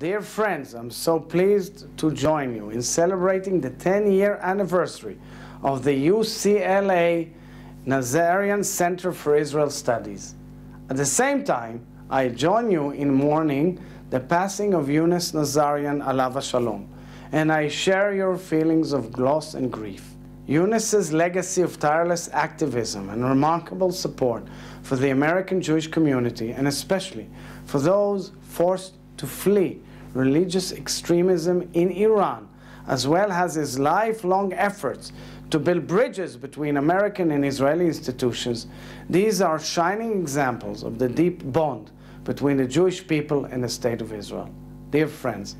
Dear friends, I'm so pleased to join you in celebrating the 10 year anniversary of the UCLA Nazarian Center for Israel Studies. At the same time, I join you in mourning the passing of Younes Nazarian Alav Shalom, and I share your feelings of loss and grief. Younes's legacy of tireless activism and remarkable support for the American Jewish community, and especially for those forced to flee religious extremism in Iran, as well as his lifelong efforts to build bridges between American and Israeli institutions, these are shining examples of the deep bond between the Jewish people and the State of Israel. Dear friends,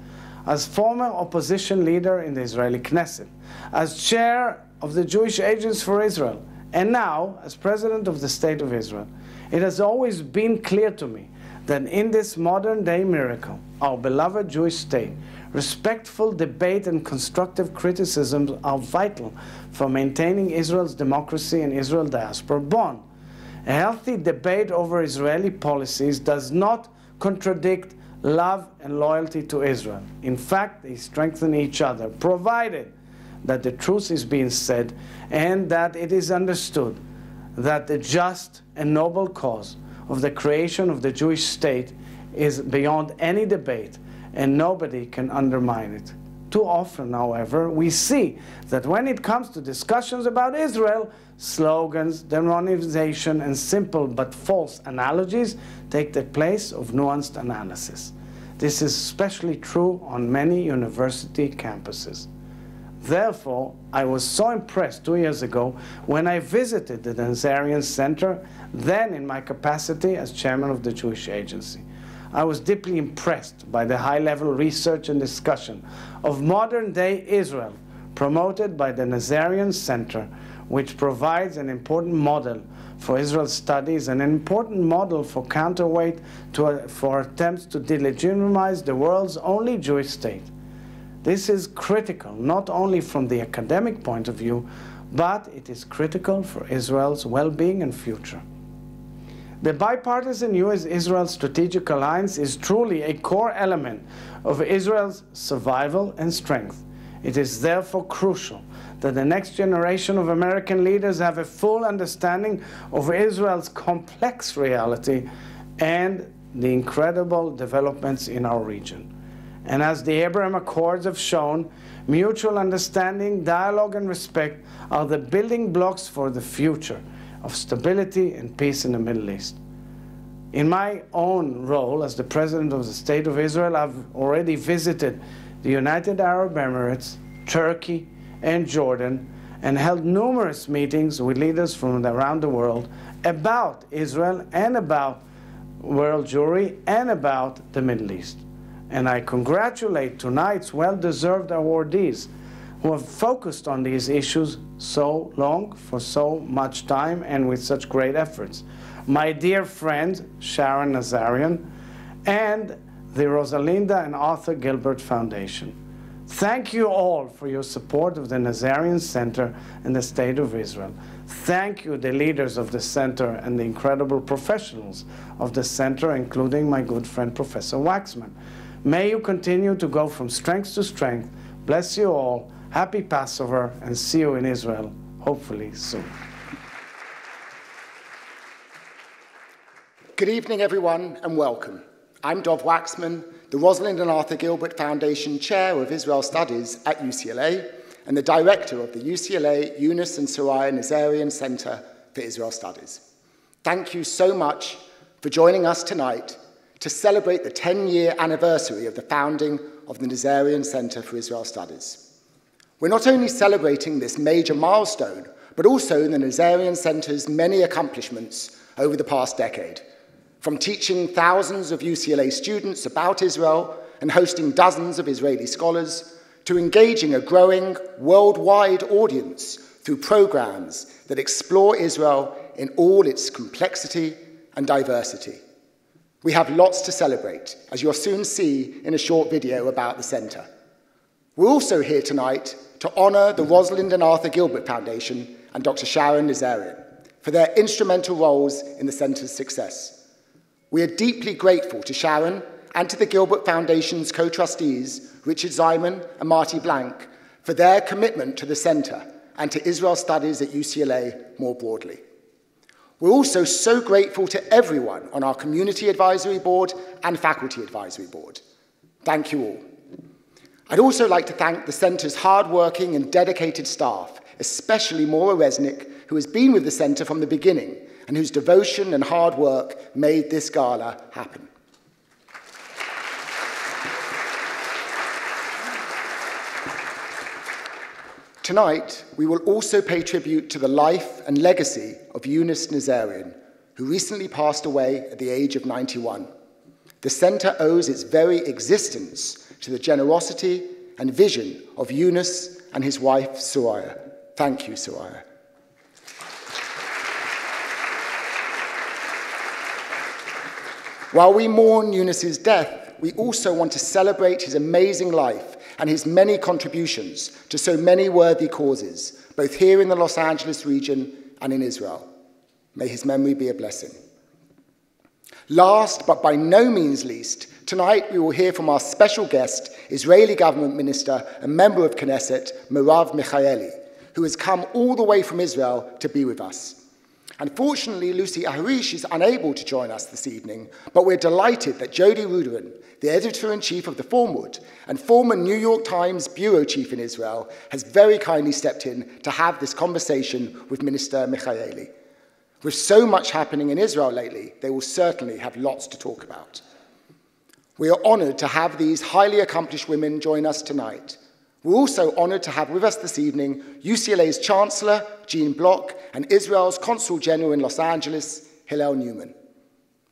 as former opposition leader in the Israeli Knesset, as chair of the Jewish Agency for Israel, and now as president of the State of Israel, it has always been clear to me that in this modern day miracle, our beloved Jewish state, respectful debate and constructive criticism are vital for maintaining Israel's democracy and Israel diaspora bond. A healthy debate over Israeli policies does not contradict love and loyalty to Israel. In fact, they strengthen each other, provided that the truth is being said and that it is understood that the just and noble cause of the creation of the Jewish state is beyond any debate and nobody can undermine it. Too often, however, we see that when it comes to discussions about Israel, slogans, demonization, and simple but false analogies take the place of nuanced analysis. This is especially true on many university campuses. Therefore, I was so impressed two years ago when I visited the Nazarian Center, then in my capacity as chairman of the Jewish Agency. I was deeply impressed by the high level research and discussion of modern day Israel promoted by the Nazarian Center, which provides an important model for Israel studies and an important model for counterweight to, for attempts to delegitimize the world's only Jewish state. This is critical, not only from the academic point of view, but it is critical for Israel's well-being and future. The bipartisan U.S.-Israel strategic alliance is truly a core element of Israel's survival and strength. It is therefore crucial that the next generation of American leaders have a full understanding of Israel's complex reality and the incredible developments in our region. And as the Abraham Accords have shown, mutual understanding, dialogue, and respect are the building blocks for the future of stability and peace in the Middle East. In my own role as the President of the State of Israel, I've already visited the United Arab Emirates, Turkey, and Jordan, and held numerous meetings with leaders from around the world about Israel and about world Jewry and about the Middle East. And I congratulate tonight's well-deserved awardees who have focused on these issues so long, for so much time, and with such great efforts. My dear friend, Sharon Nazarian, and the Rosalind and Arthur Gilbert Foundation. Thank you all for your support of the Nazarian Center and the State of Israel. Thank you, the leaders of the center and the incredible professionals of the center, including my good friend, Professor Waxman. May you continue to go from strength to strength. Bless you all. Happy Passover and see you in Israel, hopefully soon. Good evening, everyone, and welcome. I'm Dov Waxman, the Rosalind and Arthur Gilbert Foundation Chair of Israel Studies at UCLA and the Director of the UCLA Younes and Soraya Nazarian Center for Israel Studies. Thank you so much for joining us tonight to celebrate the 10-year anniversary of the founding of the Nazarian Center for Israel Studies. We're not only celebrating this major milestone, but also the Nazarian Center's many accomplishments over the past decade, from teaching thousands of UCLA students about Israel and hosting dozens of Israeli scholars, to engaging a growing worldwide audience through programs that explore Israel in all its complexity and diversity. We have lots to celebrate, as you'll soon see in a short video about the centre. We're also here tonight to honour the Rosalind and Arthur Gilbert Foundation and Dr. Sharon Nazarian for their instrumental roles in the centre's success. We are deeply grateful to Sharon and to the Gilbert Foundation's co-trustees, Richard Ziman and Marty Blank, for their commitment to the Centre and to Israel Studies at UCLA more broadly. We're also so grateful to everyone on our Community Advisory Board and Faculty Advisory Board. Thank you all. I'd also like to thank the Centre's hard-working and dedicated staff, especially Maura Resnick, who has been with the Centre from the beginning and whose devotion and hard work made this gala happen. Tonight, we will also pay tribute to the life and legacy of Younes Nazarian, who recently passed away at the age of 91. The centre owes its very existence to the generosity and vision of Younes and his wife, Soraya. Thank you, Soraya. While we mourn Younes's death, we also want to celebrate his amazing life and his many contributions to so many worthy causes, both here in the Los Angeles region and in Israel. May his memory be a blessing. Last, but by no means least, tonight we will hear from our special guest, Israeli government minister and member of Knesset, Merav Michaeli, who has come all the way from Israel to be with us. Unfortunately, Lucy Aharish is unable to join us this evening, but we're delighted that Jodi Rudoren, the editor-in-chief of The Forward and former New York Times bureau chief in Israel, has very kindly stepped in to have this conversation with Minister Michaeli. With so much happening in Israel lately, they will certainly have lots to talk about. We are honored to have these highly accomplished women join us tonight. We're also honored to have with us this evening UCLA's Chancellor, Gene Block, and Israel's Consul General in Los Angeles, Hillel Newman.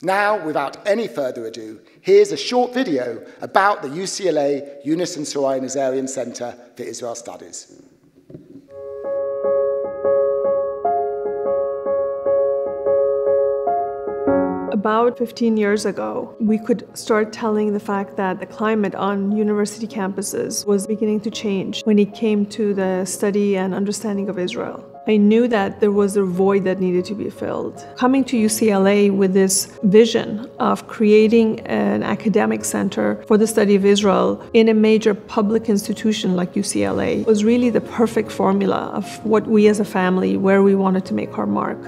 Now, without any further ado, here's a short video about the UCLA and Soraya Nazarian Center for Israel Studies. About 15 years ago, we could start telling the fact that the climate on university campuses was beginning to change when it came to the study and understanding of Israel. I knew that there was a void that needed to be filled. Coming to UCLA with this vision of creating an academic center for the study of Israel in a major public institution like UCLA was really the perfect formula of what we as a family, where we wanted to make our mark.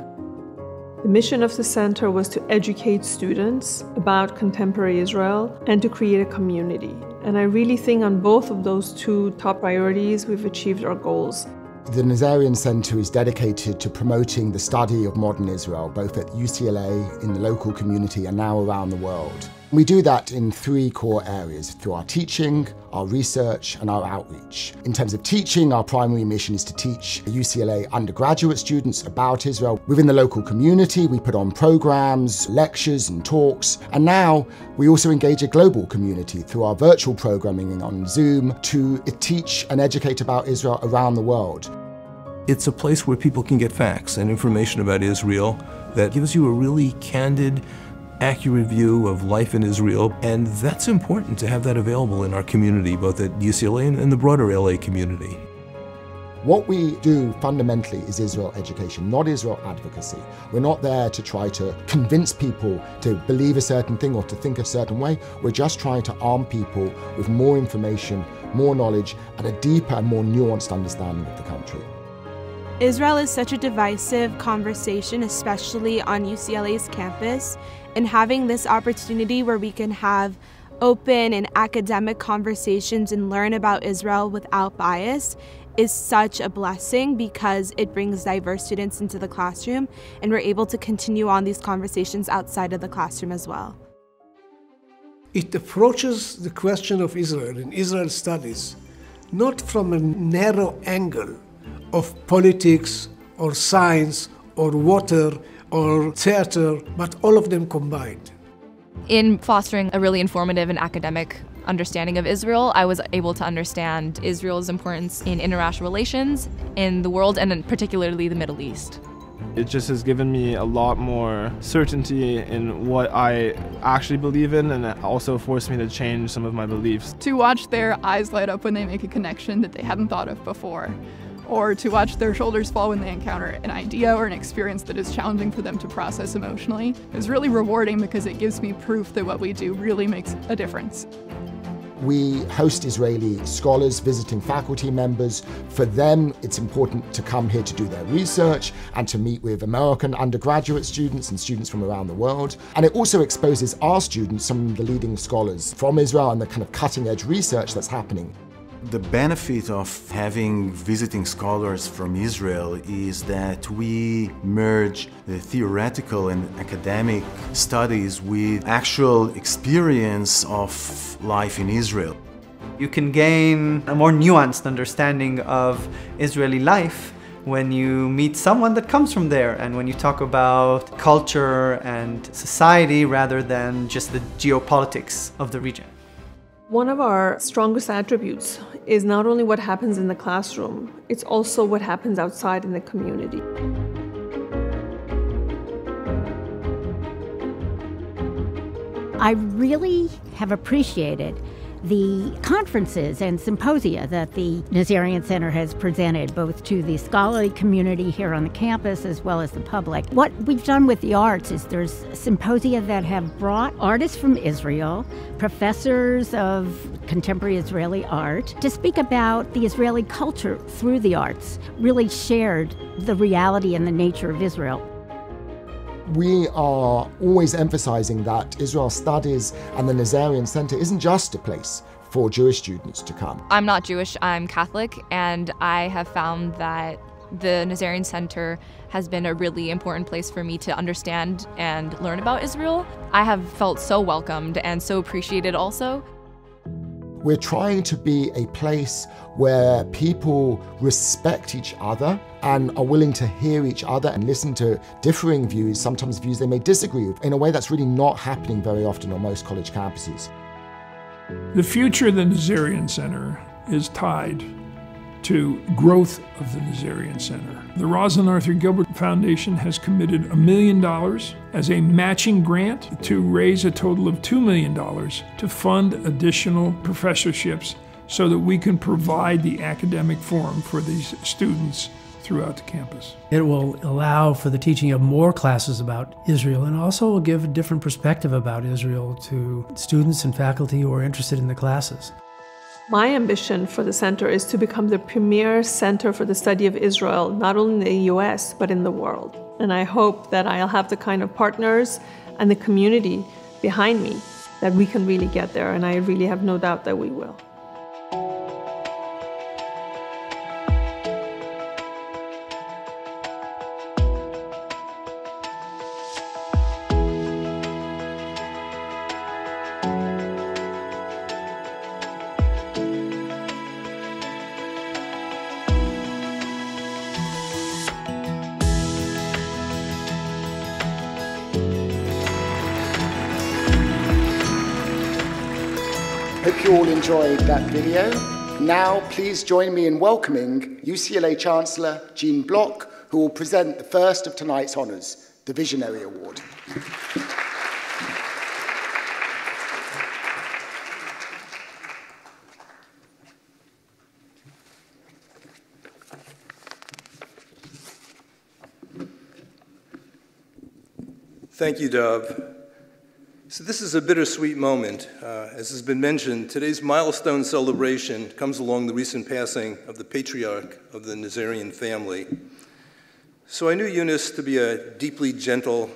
The mission of the center was to educate students about contemporary Israel and to create a community. And I really think on both of those two top priorities, we've achieved our goals. The Nazarian Centre is dedicated to promoting the study of modern Israel, both at UCLA, in the local community, and now around the world. We do that in three core areas through our teaching, our research, and our outreach. In terms of teaching, our primary mission is to teach UCLA undergraduate students about Israel. Within the local community, we put on programs, lectures, and talks. And now we also engage a global community through our virtual programming on Zoom to teach and educate about Israel around the world. It's a place where people can get facts and information about Israel that gives you a really candid, accurate view of life in Israel, and that's important to have that available in our community, both at UCLA and the broader LA community. What we do fundamentally is Israel education, not Israel advocacy. We're not there to try to convince people to believe a certain thing or to think a certain way. We're just trying to arm people with more information, more knowledge, and a deeper and more nuanced understanding of the country. Israel is such a divisive conversation, especially on UCLA's campus, and having this opportunity where we can have open and academic conversations and learn about Israel without bias is such a blessing because it brings diverse students into the classroom and we're able to continue on these conversations outside of the classroom as well. It approaches the question of Israel and Israel studies not from a narrow angle of politics or science or water or theater, but all of them combined. In fostering a really informative and academic understanding of Israel, I was able to understand Israel's importance in international relations in the world and particularly the Middle East. It just has given me a lot more certainty in what I actually believe in, and it also forced me to change some of my beliefs. To watch their eyes light up when they make a connection that they hadn't thought of before or to watch their shoulders fall when they encounter an idea or an experience that is challenging for them to process emotionally is really rewarding because it gives me proof that what we do really makes a difference. We host Israeli scholars, visiting faculty members. For them, it's important to come here to do their research and to meet with American undergraduate students and students from around the world. And it also exposes our students, some of the leading scholars from Israel and the kind of cutting edge research that's happening. The benefit of having visiting scholars from Israel is that we merge the theoretical and academic studies with actual experience of life in Israel. You can gain a more nuanced understanding of Israeli life when you meet someone that comes from there and when you talk about culture and society rather than just the geopolitics of the region. One of our strongest attributes is not only what happens in the classroom, it's also what happens outside in the community. I really have appreciated the conferences and symposia that the Nazarian Center has presented, both to the scholarly community here on the campus as well as the public. What we've done with the arts is there's symposia that have brought artists from Israel, professors of contemporary Israeli art, to speak about the Israeli culture through the arts, really shared the reality and the nature of Israel we are always emphasizing that Israel Studies and the Nazarian Center isn't just a place for Jewish students to come. I'm not Jewish, I'm Catholic, and I have found that the Nazarian Center has been a really important place for me to understand and learn about Israel. I have felt so welcomed and so appreciated also. We're trying to be a place where people respect each other and are willing to hear each other and listen to differing views, sometimes views they may disagree with, in a way that's really not happening very often on most college campuses. The future of the Nazarian Center is tied to growth of the Nazarian Center. The Rosalind Arthur Gilbert Foundation has committed a million dollars as a matching grant to raise a total of $2 million to fund additional professorships so that we can provide the academic forum for these students throughout the campus. It will allow for the teaching of more classes about Israel and also will give a different perspective about Israel to students and faculty who are interested in the classes. My ambition for the center is to become the premier center for the study of Israel, not only in the US, but in the world. And I hope that I'll have the kind of partners and the community behind me that we can really get there. And I really have no doubt that we will. Enjoyed that video. Now, please join me in welcoming UCLA Chancellor Gene Block, who will present the first of tonight's honours, the Visionary Award. Thank you, Dov. So this is a bittersweet moment. Uh, as has been mentioned, today's milestone celebration comes along the recent passing of the patriarch of the Nazarian family. So I knew Younes to be a deeply gentle,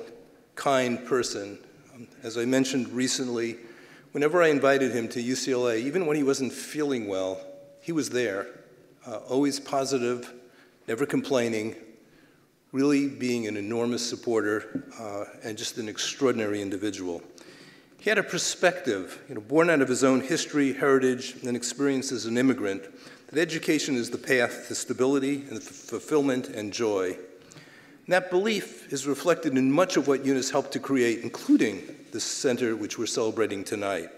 kind person. Um, as I mentioned recently, whenever I invited him to UCLA, even when he wasn't feeling well, he was there, uh, always positive, never complaining, really being an enormous supporter uh, and just an extraordinary individual. He had a perspective, you know, born out of his own history, heritage, and experience as an immigrant, that education is the path to stability and fulfillment and joy. And that belief is reflected in much of what Younes helped to create, including the center which we're celebrating tonight.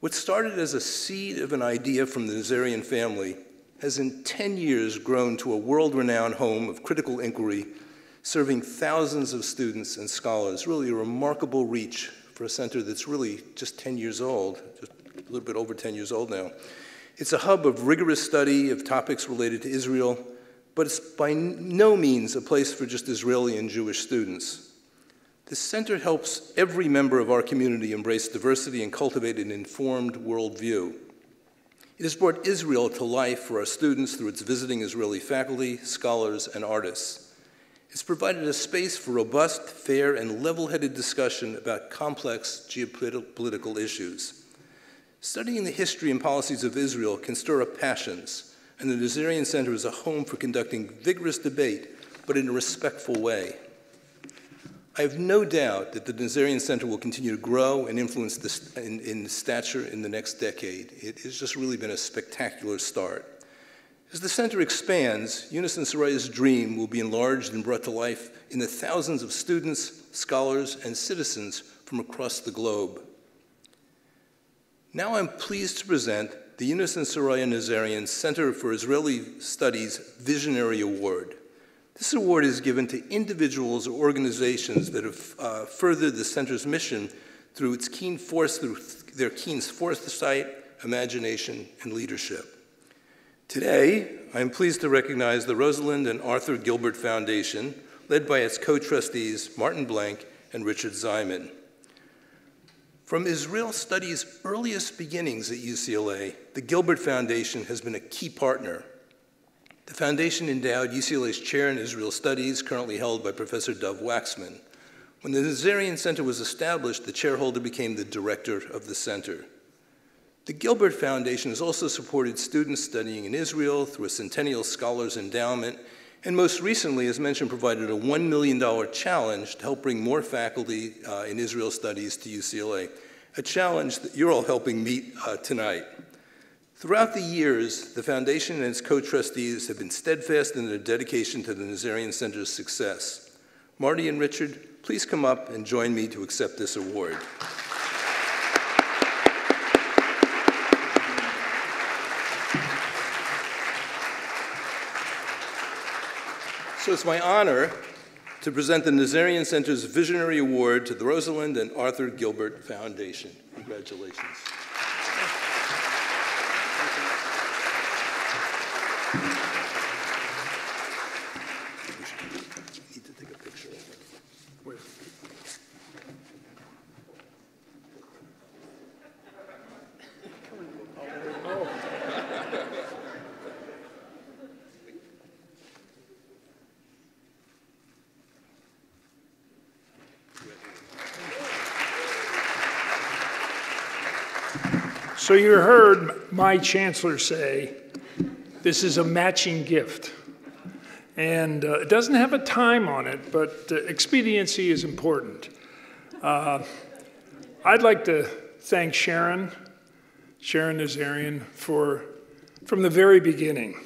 What started as a seed of an idea from the Nazarian family has in 10 years grown to a world renowned home of critical inquiry, serving thousands of students and scholars, really a remarkable reach for a center that's really just 10 years old, just a little bit over 10 years old now. It's a hub of rigorous study of topics related to Israel, but it's by no means a place for just Israeli and Jewish students. The center helps every member of our community embrace diversity and cultivate an informed worldview. It has brought Israel to life for our students through its visiting Israeli faculty, scholars, and artists. It's provided a space for robust, fair, and level headed discussion about complex geopolitical issues. Studying the history and policies of Israel can stir up passions, and the Nazarian Center is a home for conducting vigorous debate, but in a respectful way. I have no doubt that the Nazarian Center will continue to grow and influence in, in stature in the next decade. It has just really been a spectacular start. As the center expands, Younes and Soraya's dream will be enlarged and brought to life in the thousands of students, scholars, and citizens from across the globe. Now I'm pleased to present the Unison Saraya Nazarian Center for Israeli Studies Visionary Award. This award is given to individuals or organizations that have uh, furthered the center's mission through its keen force, through their keen foresight, imagination, and leadership. Today, I am pleased to recognize the Rosalind and Arthur Gilbert Foundation, led by its co-trustees Martin Blank and Richard Ziman. From Israel Studies' earliest beginnings at UCLA, the Gilbert Foundation has been a key partner the foundation endowed UCLA's chair in Israel Studies, currently held by Professor Dov Waxman. When the Nazarian Center was established, the chairholder became the director of the center. The Gilbert Foundation has also supported students studying in Israel through a Centennial Scholars Endowment, and most recently, as mentioned, provided a $1 million challenge to help bring more faculty uh, in Israel studies to UCLA, a challenge that you're all helping meet uh, tonight. Throughout the years, the Foundation and its co-trustees have been steadfast in their dedication to the Nazarian Center's success. Marty and Richard, please come up and join me to accept this award. It's my honor to present the Nazarian Center's Visionary Award to the Rosalind and Arthur Gilbert Foundation. Congratulations. So you heard my chancellor say, this is a matching gift. And uh, it doesn't have a time on it, but uh, expediency is important. Uh, I'd like to thank Sharon, Sharon Nazarian, for, from the very beginning,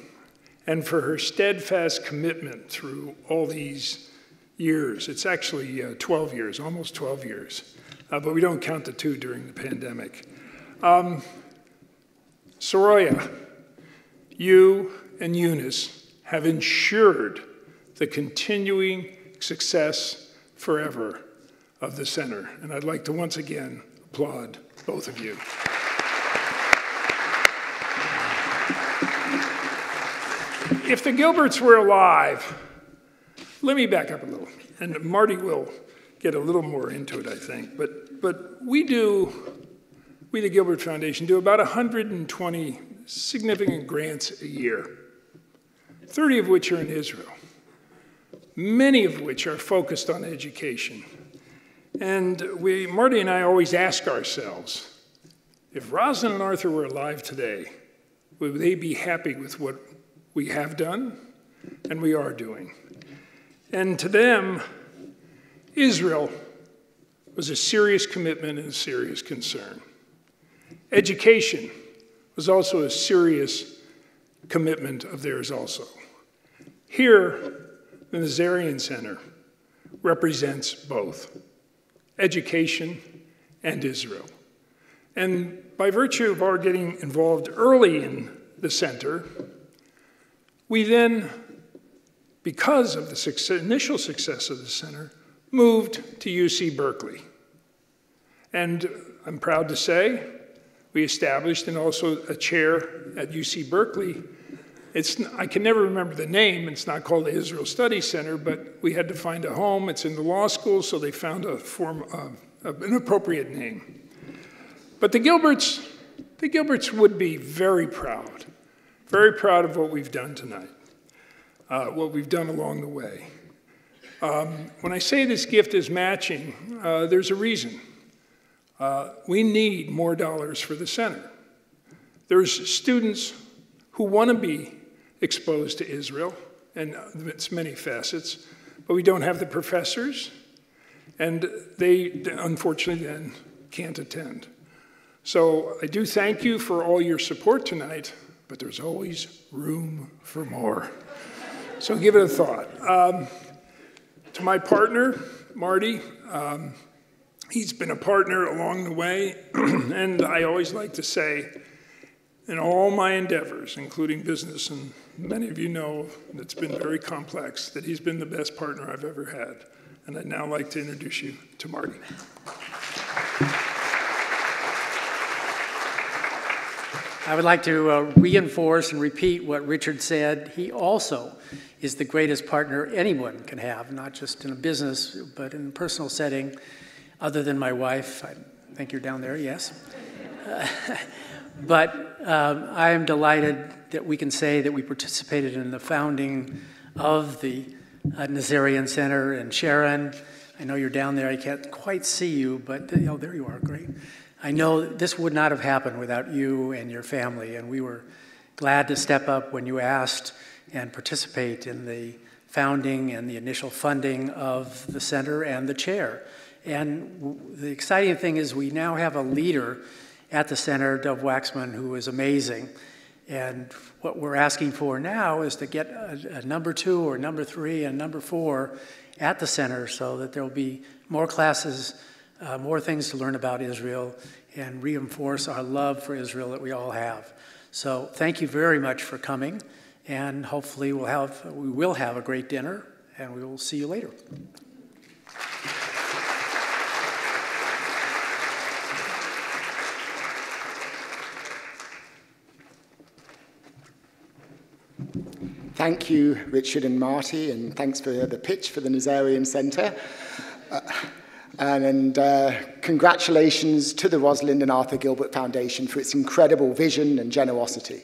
and for her steadfast commitment through all these years. It's actually uh, 12 years, almost 12 years, uh, but we don't count the two during the pandemic. Um, Soraya, you and Younes have ensured the continuing success forever of the center. And I'd like to once again applaud both of you. If the Gilberts were alive, let me back up a little, and Marty will get a little more into it, I think. But, but we do we, the Gilbert Foundation, do about 120 significant grants a year, 30 of which are in Israel, many of which are focused on education. And we, Marty and I always ask ourselves, if Rosalind and Arthur were alive today, would they be happy with what we have done and we are doing? And to them, Israel was a serious commitment and a serious concern. Education was also a serious commitment of theirs also. Here, the Nazarian Center represents both education and Israel. And by virtue of our getting involved early in the center, we then, because of the success, initial success of the center, moved to UC Berkeley. And I'm proud to say we established, and also a chair at UC Berkeley. It's, I can never remember the name. It's not called the Israel Studies Center, but we had to find a home. It's in the law school, so they found a form, uh, an appropriate name. But the Gilberts, the Gilberts would be very proud, very proud of what we've done tonight, uh, what we've done along the way. Um, when I say this gift is matching, uh, there's a reason. Uh, we need more dollars for the center. There's students who want to be exposed to Israel and its many facets, but we don't have the professors, and they unfortunately then can't attend. So I do thank you for all your support tonight, but there's always room for more. So give it a thought. Um, to my partner, Marty, um, he's been a partner along the way, and I always like to say, in all my endeavors, including business, and many of you know it's been very complex, that he's been the best partner I've ever had. And I'd now like to introduce you to Marty. I would like to uh, reinforce and repeat what Richard said. He also is the greatest partner anyone can have, not just in a business, but in a personal setting, other than my wife. I think you're down there, yes. But um, I am delighted that we can say that we participated in the founding of the uh, Nazarian Center in Sharon. I know you're down there. I can't quite see you, but oh, there you are. Great. I know this would not have happened without you and your family, and we were glad to step up when you asked and participate in the founding and the initial funding of the center and the chair. And the exciting thing is we now have a leader at the center, Dov Waxman, who is amazing. And what we're asking for now is to get a, a number two or number three and number four at the center so that there will be more classes uh, more things to learn about Israel and reinforce our love for Israel that we all have. So thank you very much for coming, and hopefully we'll have, we will have a great dinner, and we will see you later. Thank you, Richard and Marty, and thanks for the pitch for the Nazarian Centre. Uh, and, and uh, congratulations to the Rosalind and Arthur Gilbert Foundation for its incredible vision and generosity.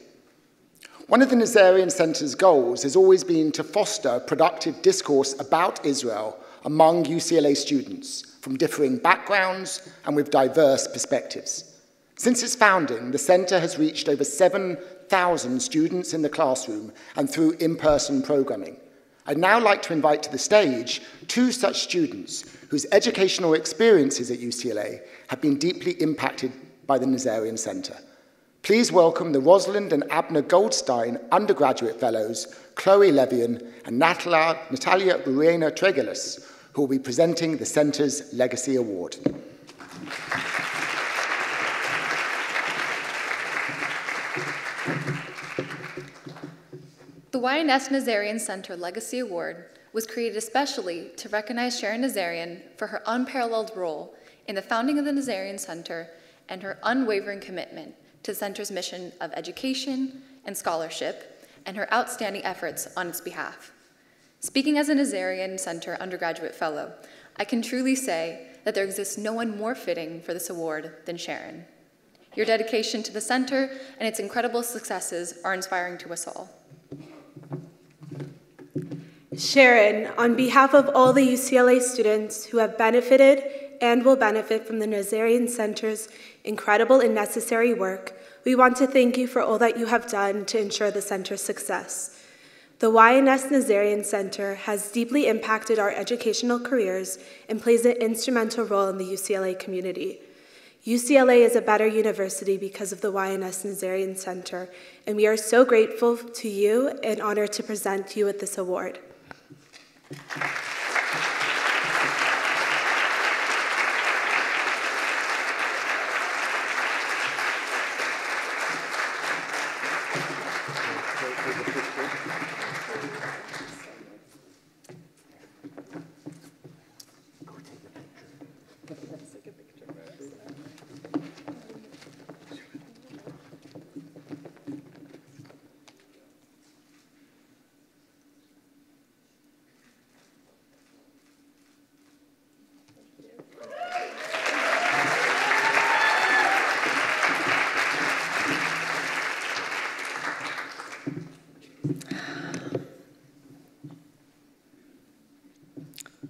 One of the Nazarian Centre's goals has always been to foster productive discourse about Israel among UCLA students from differing backgrounds and with diverse perspectives. Since its founding, the Center has reached over 7,000 students in the classroom and through in-person programming. I'd now like to invite to the stage two such students whose educational experiences at UCLA have been deeply impacted by the Nazarian Center. Please welcome the Rosalind and Abner Goldstein undergraduate fellows, Chloe Levian and Natalia, Natalia Ruena Tregelis, who will be presenting the Center's Legacy Award. The Y&S Nazarian Center Legacy Award was created especially to recognize Sharon Nazarian for her unparalleled role in the founding of the Nazarian Center and her unwavering commitment to the center's mission of education and scholarship and her outstanding efforts on its behalf. Speaking as a Nazarian Center undergraduate fellow, I can truly say that there exists no one more fitting for this award than Sharon. Your dedication to the center and its incredible successes are inspiring to us all. Sharon, on behalf of all the UCLA students who have benefited and will benefit from the Nazarian Center's incredible and necessary work, we want to thank you for all that you have done to ensure the center's success. The Y&S Nazarian Center has deeply impacted our educational careers and plays an instrumental role in the UCLA community. UCLA is a better university because of the Y&S Nazarian Center, and we are so grateful to you and honored to present you with this award. Thank you.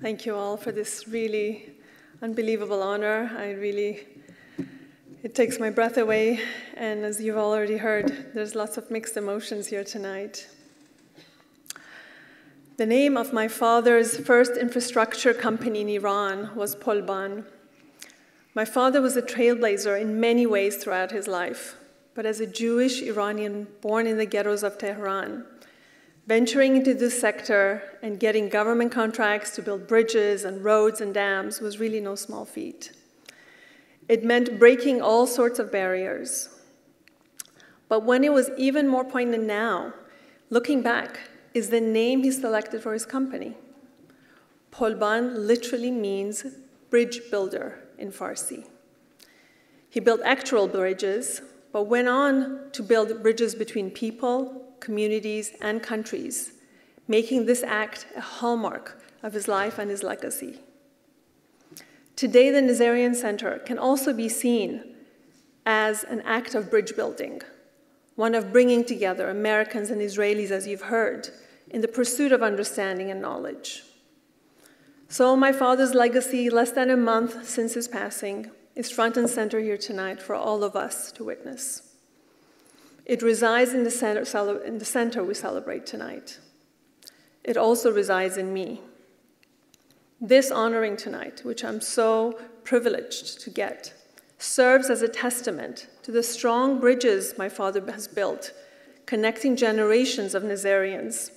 Thank you all for this really unbelievable honor. I really, it takes my breath away. And as you've already heard, there's lots of mixed emotions here tonight. The name of my father's first infrastructure company in Iran was Polban. My father was a trailblazer in many ways throughout his life, but as a Jewish Iranian born in the ghettos of Tehran, venturing into this sector and getting government contracts to build bridges and roads and dams was really no small feat. It meant breaking all sorts of barriers. But when it was even more poignant now, looking back, is the name he selected for his company. Polban literally means bridge builder in Farsi. He built actual bridges, but went on to build bridges between people, communities, and countries, making this act a hallmark of his life and his legacy. Today, the Nazarian Center can also be seen as an act of bridge building, one of bringing together Americans and Israelis, as you've heard, in the pursuit of understanding and knowledge. So, my father's legacy, less than a month since his passing, is front and center here tonight for all of us to witness. It resides in the center, in the center we celebrate tonight. It also resides in me. This honoring tonight, which I'm so privileged to get, serves as a testament to the strong bridges my father has built, connecting generations of Nazarians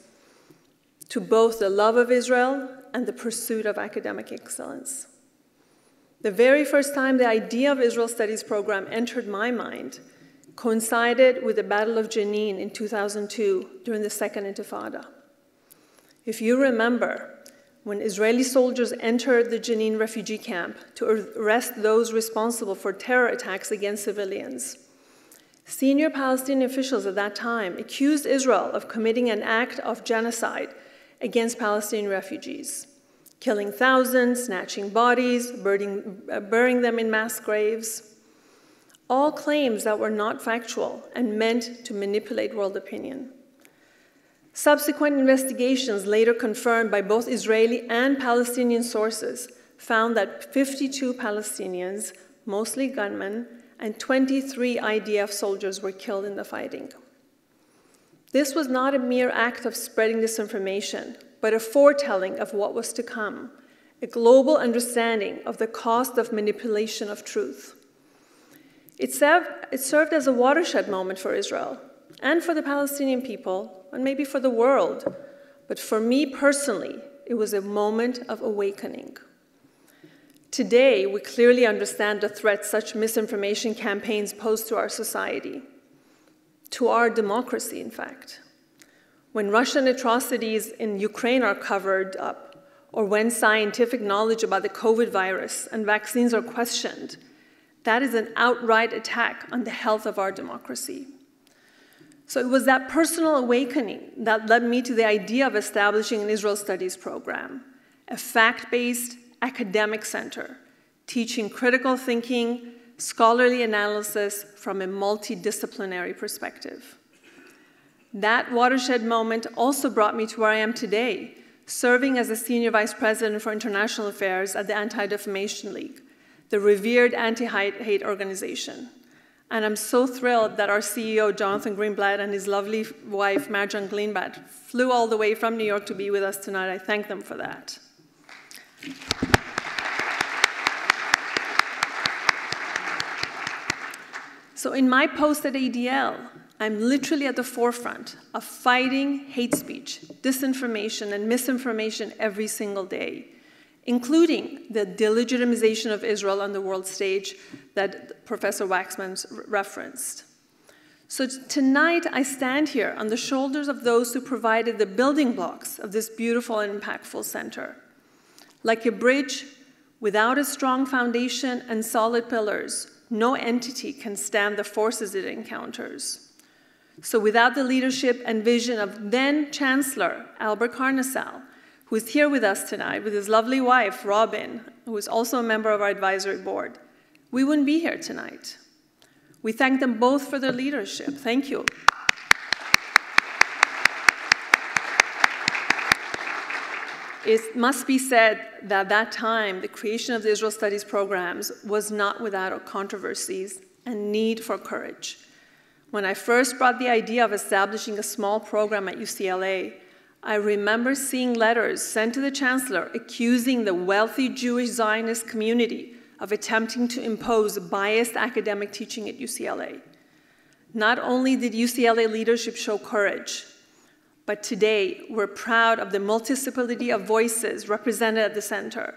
to both the love of Israel and the pursuit of academic excellence. The very first time the idea of Israel Studies program entered my mind coincided with the Battle of Jenin in 2002 during the Second Intifada. If you remember, when Israeli soldiers entered the Jenin refugee camp to arrest those responsible for terror attacks against civilians, senior Palestinian officials at that time accused Israel of committing an act of genocide against Palestinian refugees, killing thousands, snatching bodies, burying, uh, burying them in mass graves. All claims that were not factual and meant to manipulate world opinion. Subsequent investigations, later confirmed by both Israeli and Palestinian sources, found that 52 Palestinians, mostly gunmen, and 23 IDF soldiers were killed in the fighting. This was not a mere act of spreading disinformation, but a foretelling of what was to come, a global understanding of the cost of manipulation of truth. It served, it served as a watershed moment for Israel and for the Palestinian people, and maybe for the world. But for me personally, it was a moment of awakening. Today, we clearly understand the threat such misinformation campaigns pose to our society to our democracy, in fact. When Russian atrocities in Ukraine are covered up, or when scientific knowledge about the COVID virus and vaccines are questioned, that is an outright attack on the health of our democracy. So it was that personal awakening that led me to the idea of establishing an Israel Studies program, a fact based academic center teaching critical thinking, scholarly analysis from a multidisciplinary perspective. That watershed moment also brought me to where I am today, serving as a senior vice president for international affairs at the Anti Defamation League, the revered anti hate organization. And I'm so thrilled that our CEO, Jonathan Greenblatt, and his lovely wife, Marjan Greenblatt, flew all the way from New York to be with us tonight. I thank them for that. So in my post at ADL, I'm literally at the forefront of fighting hate speech, disinformation, and misinformation every single day, including the delegitimization of Israel on the world stage that Professor Waxman referenced. So tonight, I stand here on the shoulders of those who provided the building blocks of this beautiful and impactful center. Like a bridge, without a strong foundation and solid pillars, no entity can stand the forces it encounters. So without the leadership and vision of then Chancellor Albert Carnesale, who is here with us tonight with his lovely wife, Robin, who is also a member of our advisory board, we wouldn't be here tonight. We thank them both for their leadership. Thank you. It must be said that at that time, the creation of the Israel Studies programs was not without controversies and need for courage. When I first brought the idea of establishing a small program at UCLA, I remember seeing letters sent to the chancellor accusing the wealthy Jewish Zionist community of attempting to impose biased academic teaching at UCLA. Not only did UCLA leadership show courage, but today we're proud of the multiplicity of voices represented at the center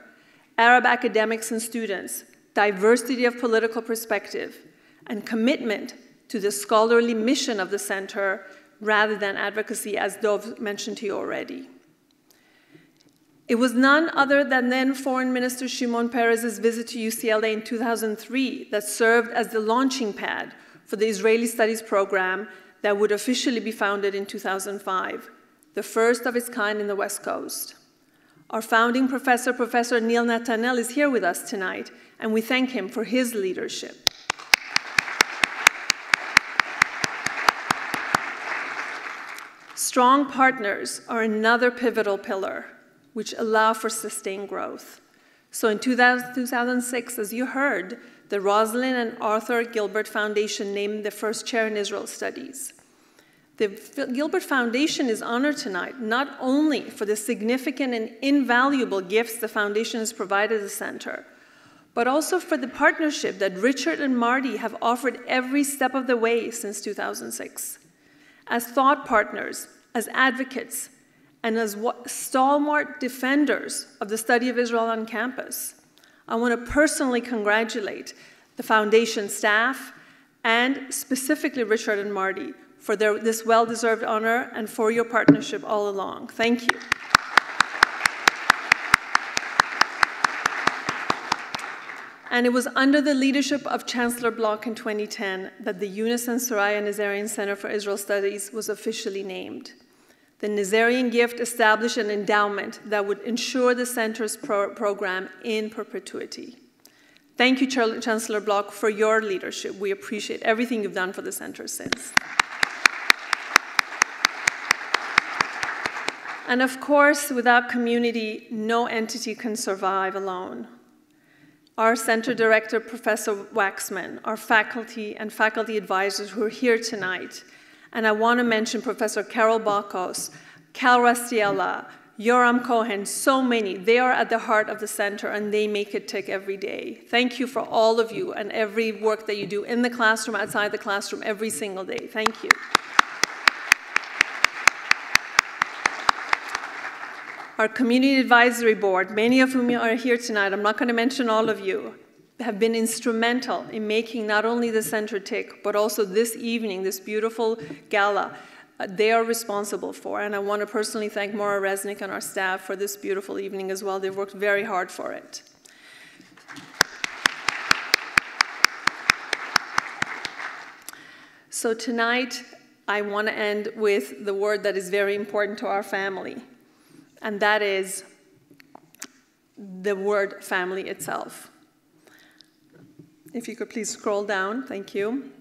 Arab academics and students, diversity of political perspective, and commitment to the scholarly mission of the center rather than advocacy, as Dov mentioned to you already. It was none other than then Foreign Minister Shimon Peres's visit to UCLA in 2003 that served as the launching pad for the Israeli Studies program that would officially be founded in 2005, the first of its kind in the West Coast. Our founding professor, Professor Neil Netanel, is here with us tonight, and we thank him for his leadership. Strong partners are another pivotal pillar which allow for sustained growth. So in 2006, as you heard, the Rosalind and Arthur Gilbert Foundation named the first chair in Israel Studies. The Gilbert Foundation is honored tonight not only for the significant and invaluable gifts the foundation has provided the center, but also for the partnership that Richard and Marty have offered every step of the way since 2006 as thought partners, as advocates, and as stalwart defenders of the study of Israel on campus. I want to personally congratulate the foundation staff and specifically Richard and Marty for their, this well deserved honor and for your partnership all along. Thank you. And it was under the leadership of Chancellor Block in 2010 that the and Soraya Nazarian Center for Israel Studies was officially named. The Nazarian gift established an endowment that would ensure the center's pro program in perpetuity. Thank you, Ch Chancellor Block, for your leadership. We appreciate everything you've done for the center since. And of course, without community, no entity can survive alone our center director, Professor Waxman, our faculty and faculty advisors who are here tonight. And I want to mention Professor Carol Bakhos, Kal Raustiala, Yoram Cohen, so many. They are at the heart of the center and they make it tick every day. Thank you for all of you and every work that you do in the classroom, outside the classroom, every single day. Thank you. Our Community Advisory Board, many of whom are here tonight, I'm not going to mention all of you, have been instrumental in making not only the center tick, but also this evening, this beautiful gala, uh, they are responsible for. And I want to personally thank Maura Resnick and our staff for this beautiful evening as well. They've worked very hard for it. So tonight, I want to end with the word that is very important to our family and that is the word family itself. If you could please scroll down, thank you.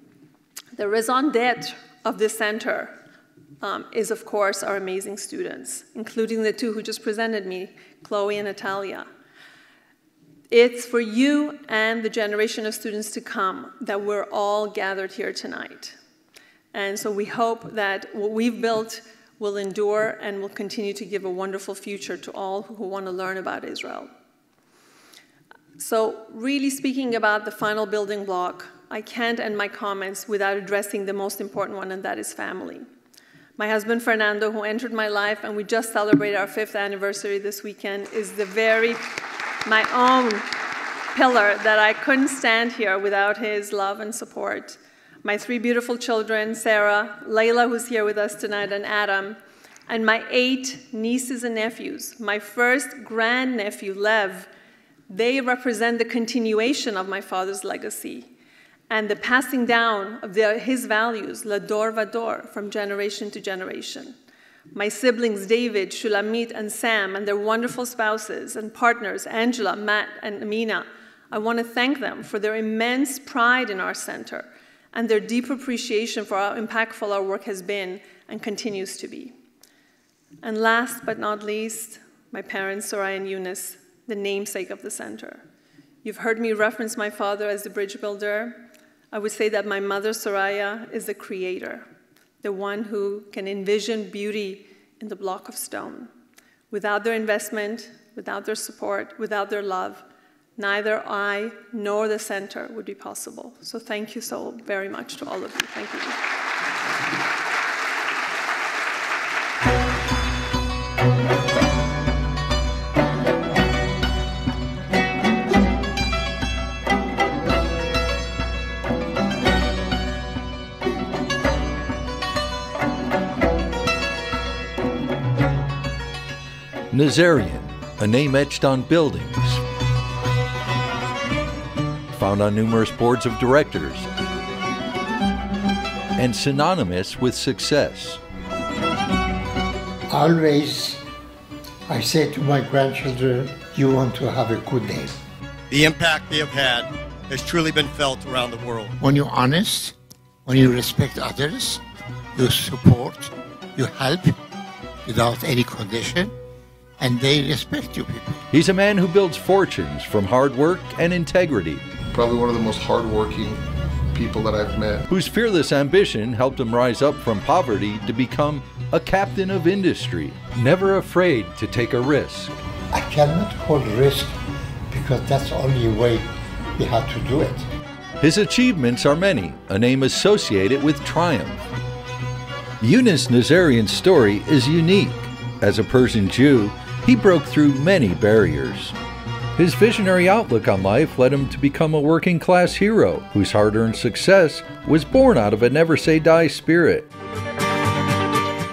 The raison d'etre of this center um, is, of course, our amazing students, including the two who just presented me, Chloe and Natalia. It's for you and the generation of students to come that we're all gathered here tonight. And so we hope that what we've built will endure and will continue to give a wonderful future to all who want to learn about Israel. So, really speaking about the final building block, I can't end my comments without addressing the most important one, and that is family. My husband Fernando, who entered my life, and we just celebrated our fifth anniversary this weekend, is the very, my own pillar that I couldn't stand here without his love and support my three beautiful children, Sarah, Layla, who's here with us tonight, and Adam, and my eight nieces and nephews. My first grandnephew, Lev, they represent the continuation of my father's legacy and the passing down of their, his values, Lador Vador, from generation to generation. My siblings, David, Shulamit, and Sam, and their wonderful spouses and partners, Angela, Matt, and Amina, I want to thank them for their immense pride in our center and their deep appreciation for how impactful our work has been and continues to be. And last but not least, my parents, Soraya and Younes, the namesake of the center. You've heard me reference my father as the bridge builder. I would say that my mother, Soraya, is the creator, the one who can envision beauty in the block of stone. Without their investment, without their support, without their love, neither I nor the center would be possible. So thank you so very much to all of you. Thank you. Nazarian, a name etched on buildings, found on numerous boards of directors, and synonymous with success. Always, I say to my grandchildren, you want to have a good name. The impact they have had has truly been felt around the world. When you're honest, when you respect others, you support, you help without any condition, and they respect you people. He's a man who builds fortunes from hard work and integrity. Probably one of the most hardworking people that I've met. Whose fearless ambition helped him rise up from poverty to become a captain of industry, never afraid to take a risk. I cannot call risk because that's the only way we have to do it. His achievements are many, a name associated with triumph. Younes Nazarian's story is unique. As a Persian Jew, he broke through many barriers. His visionary outlook on life led him to become a working class hero whose hard earned success was born out of a never say die spirit.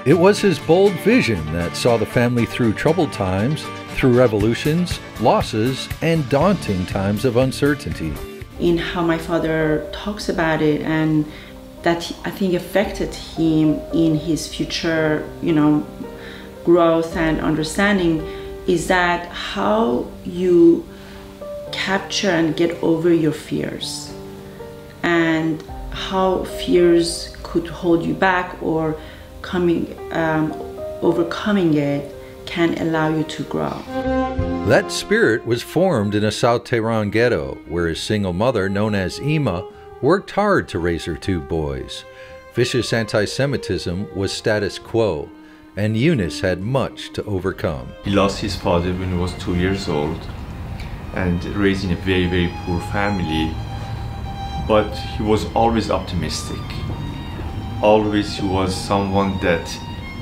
It was his bold vision that saw the family through troubled times, through revolutions, losses, and daunting times of uncertainty. In how my father talks about it, and that I think affected him in his future, you know, growth and understanding is that how you capture and get over your fears and how fears could hold you back or coming um, overcoming it can allow you to grow. That spirit was formed in a South Tehran ghetto where his single mother, known as Ima, worked hard to raise her two boys. Vicious anti Semitism was status quo, and Younes had much to overcome. He lost his father when he was two years old and raised in a very, very poor family. But he was always optimistic. Always he was someone that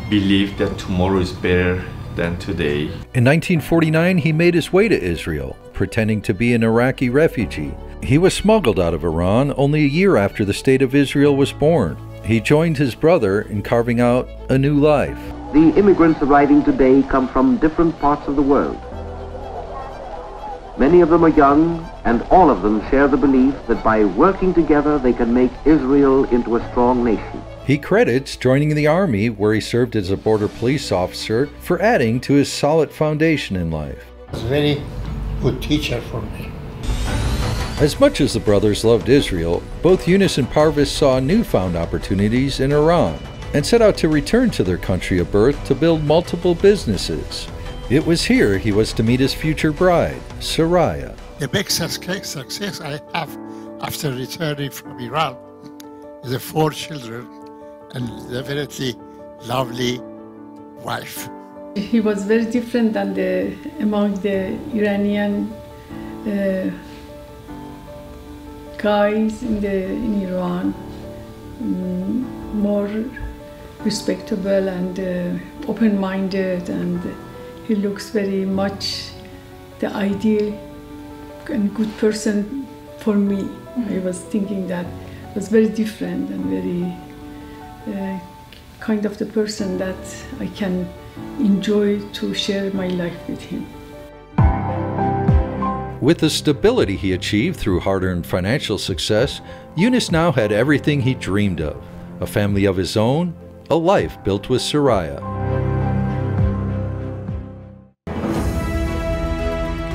believed that tomorrow is better than today. In 1949, he made his way to Israel, pretending to be an Iraqi refugee. He was smuggled out of Iran only a year after the State of Israel was born. He joined his brother in carving out a new life. The immigrants arriving today come from different parts of the world. Many of them are young, and all of them share the belief that by working together they can make Israel into a strong nation. He credits joining the Army, where he served as a border police officer, for adding to his solid foundation in life. He was a very good teacher for me. As much as the brothers loved Israel, both Younes and Parviz saw newfound opportunities in Iran and set out to return to their country of birth to build multiple businesses. It was here he was to meet his future bride, Soraya. The big success I have after returning from Iran is the four children and definitely lovely wife. He was very different than the among the Iranian uh, guys in the in Iran. Mm, more respectable and uh, open-minded and he looks very much the ideal and good person for me. Mm-hmm. I was thinking that was very different and very uh, kind of the person that I can enjoy to share my life with him. With the stability he achieved through hard earned financial success, Younes now had everything he dreamed of a family of his own, a life built with Soraya.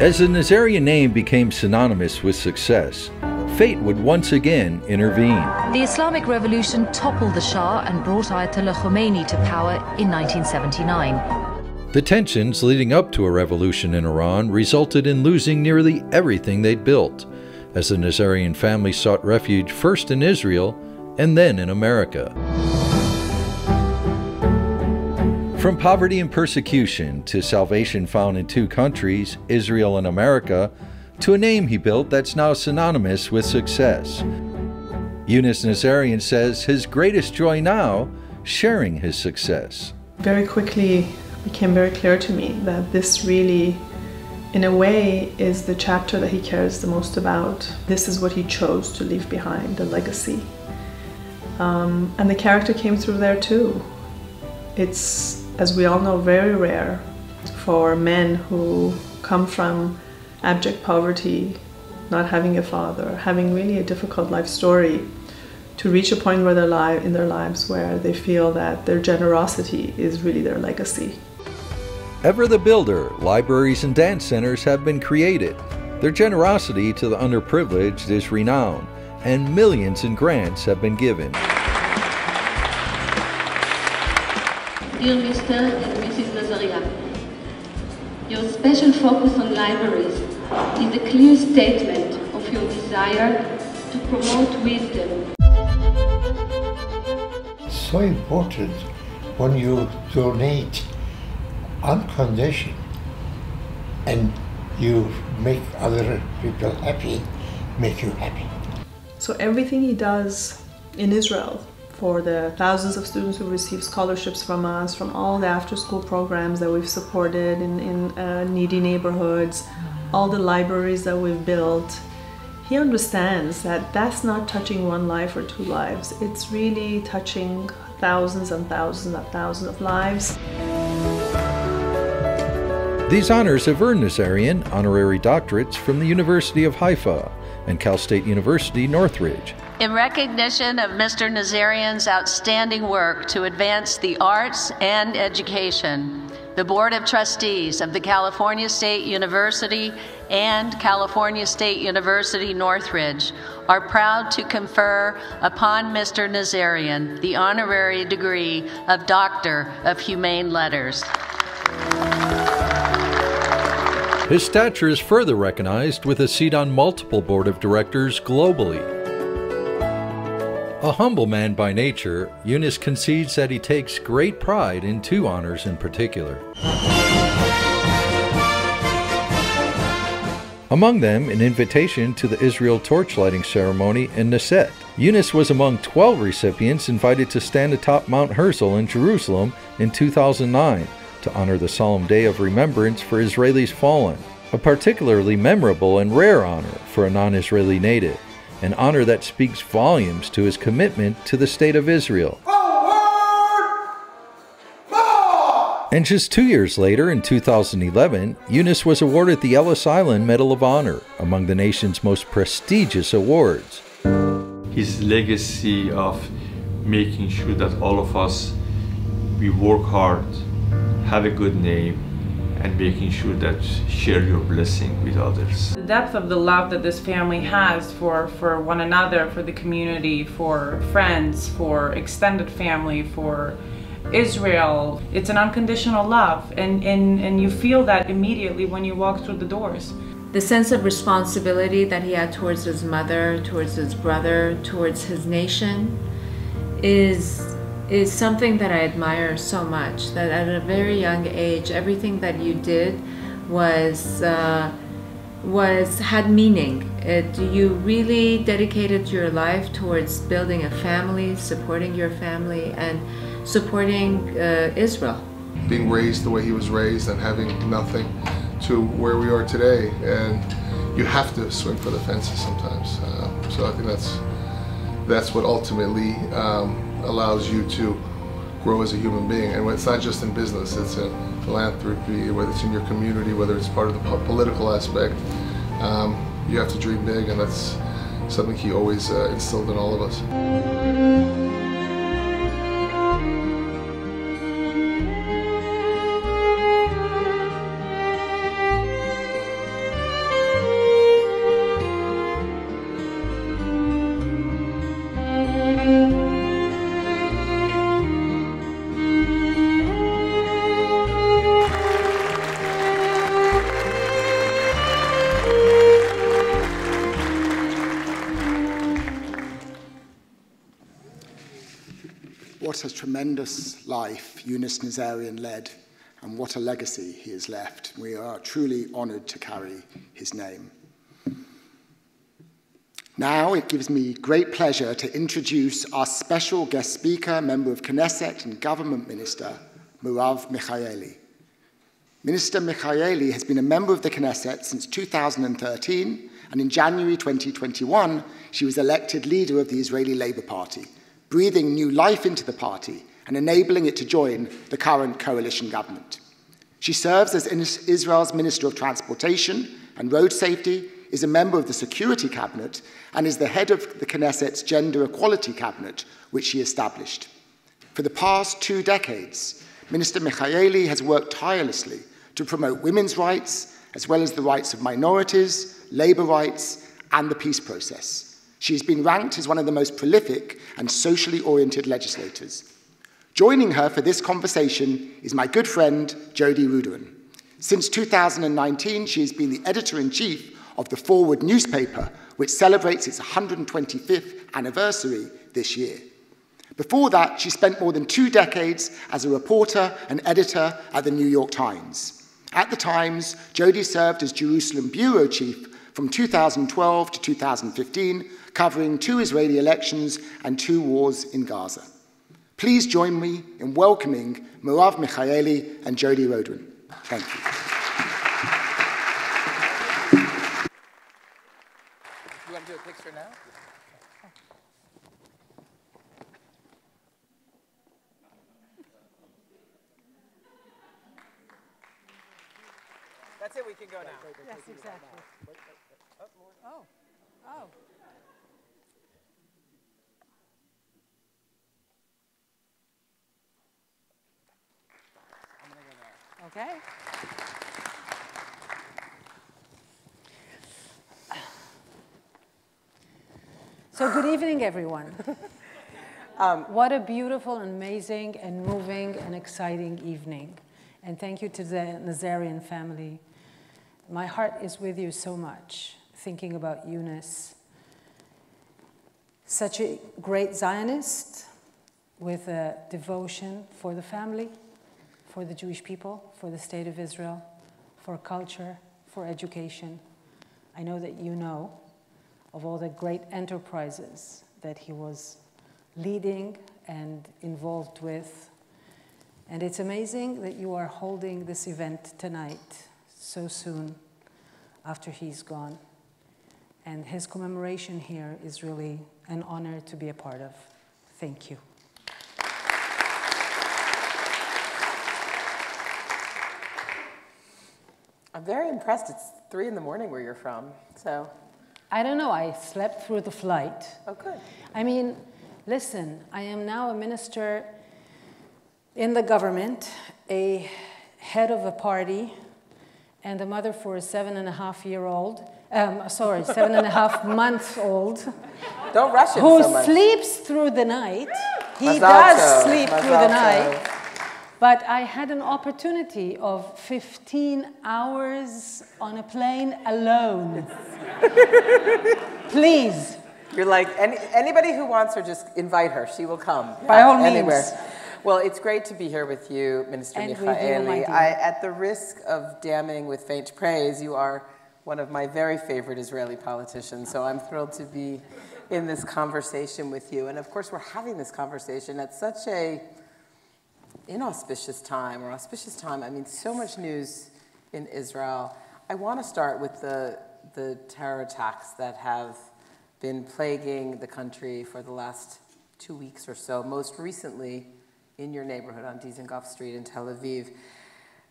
As the Nazarian name became synonymous with success, fate would once again intervene. The Islamic Revolution toppled the Shah and brought Ayatollah Khomeini to power in 1979. The tensions leading up to a revolution in Iran resulted in losing nearly everything they'd built, as the Nazarian family sought refuge first in Israel and then in America. From poverty and persecution to salvation found in two countries, Israel and America, to a name he built that's now synonymous with success. Younes Nazarian says his greatest joy now, sharing his success. Very quickly became very clear to me that this really, in a way, is the chapter that he cares the most about. This is what he chose to leave behind, the legacy. Um, and the character came through there too. It's, as we all know, very rare for men who come from abject poverty, not having a father, having really a difficult life story, to reach a point where their life, in their lives where they feel that their generosity is really their legacy. Ever the Builder, libraries and dance centers have been created. Their generosity to the underprivileged is renowned, and millions in grants have been given. Dear Mr. and Mrs. Nazarian, your special focus on libraries is a clear statement of your desire to promote wisdom. It's so important when you donate unconditioned and you make other people happy, make you happy. So everything he does in Israel for the thousands of students who receive scholarships from us, from all the after-school programs that we've supported in, in uh, needy neighborhoods, all the libraries that we've built, he understands that that's not touching one life or two lives. It's really touching thousands and thousands and thousands of lives. These honors have earned Nazarian honorary doctorates from the University of Haifa and Cal State University Northridge. In recognition of Mr. Nazarian's outstanding work to advance the arts and education, the Board of Trustees of the California State University and California State University Northridge are proud to confer upon Mr. Nazarian the honorary degree of Doctor of Humane Letters. His stature is further recognized with a seat on multiple board of directors globally. A humble man by nature, Younes concedes that he takes great pride in two honors in particular. Among them, an invitation to the Israel torchlighting ceremony in Knesset. Younes was among 12 recipients invited to stand atop Mount Herzl in Jerusalem in 2009 to honor the solemn day of remembrance for Israelis fallen, a particularly memorable and rare honor for a non Israeli native, an honor that speaks volumes to his commitment to the State of Israel. And just two years later, in 2011, Younes was awarded the Ellis Island Medal of Honor, among the nation's most prestigious awards. His legacy of making sure that all of us we work hard have a good name and making sure that share your blessing with others. The depth of the love that this family has for, for one another, for the community, for friends, for extended family, for Israel, it's an unconditional love and, and, and you feel that immediately when you walk through the doors. The sense of responsibility that he had towards his mother, towards his brother, towards his nation is is something that I admire so much. That at a very young age, everything that you did was uh, was had meaning. It, you really dedicated your life towards building a family, supporting your family, and supporting uh, Israel. Being raised the way he was raised and having nothing to where we are today, and you have to swing for the fences sometimes. Uh, so I think that's that's what ultimately. Um, allows you to grow as a human being. And it's not just in business, it's in philanthropy, whether it's in your community, whether it's part of the political aspect. Um, you have to dream big, and that's something he always uh, instilled in all of us. Life Younes Nazarian led, and what a legacy he has left. We are truly honored to carry his name. Now it gives me great pleasure to introduce our special guest speaker, member of Knesset and government minister, Merav Michaeli. Minister Michaeli has been a member of the Knesset since 2013, and in January 2021, she was elected leader of the Israeli Labour Party breathing new life into the party and enabling it to join the current coalition government. She serves as Israel's Minister of Transportation and Road Safety, is a member of the Security Cabinet, and is the head of the Knesset's Gender Equality Cabinet, which she established. For the past two decades, Minister Michaeli has worked tirelessly to promote women's rights, as well as the rights of minorities, labor rights, and the peace process. She has been ranked as one of the most prolific and socially oriented legislators. Joining her for this conversation is my good friend, Jodi Rudoren. Since 2019, she has been the editor in chief of the Forward newspaper, which celebrates its 125th anniversary this year. Before that, she spent more than two decades as a reporter and editor at the New York Times. At the Times, Jodi served as Jerusalem bureau chief from 2012 to 2015, covering two Israeli elections and two wars in Gaza. Please join me in welcoming Merav Michaeli and Jodi Rudoren. Thank you. Picture now? That's it, we can go now. Yes, exactly. Oh, oh. Okay. So good evening, everyone. um, what a beautiful, amazing, and moving and exciting evening. And thank you to the Nazarian family. My heart is with you so much, thinking about Younes. Such a great Zionist with a devotion for the family for the Jewish people, for the state of Israel, for culture, for education. I know that you know of all the great enterprises that he was leading and involved with. And it's amazing that you are holding this event tonight, so soon after he's gone. And his commemoration here is really an honor to be a part of. Thank you. I'm very impressed. It's three in the morning where you're from, so. I don't know. I slept through the flight. Oh, good. I mean, listen, I am now a minister in the government, a head of a party, and a mother for a seven and a half year old. Um, sorry, seven and a half month old. Don't rush him Who so sleeps through the night. He Mazal does sleep through the night. But I had an opportunity of 15 hours on a plane alone. Please. You're like, any, anybody who wants her, just invite her. She will come. By uh, all anywhere. means. Well, it's great to be here with you, Minister And Michaeli. I, at the risk of damning with faint praise, you are one of my very favorite Israeli politicians, so I'm thrilled to be in this conversation with you. And of course, we're having this conversation at such a inauspicious time, or auspicious time. I mean, so much news in Israel. I want to start with the, the terror attacks that have been plaguing the country for the last two weeks or so, most recently in your neighborhood on Dizengoff Street in Tel Aviv.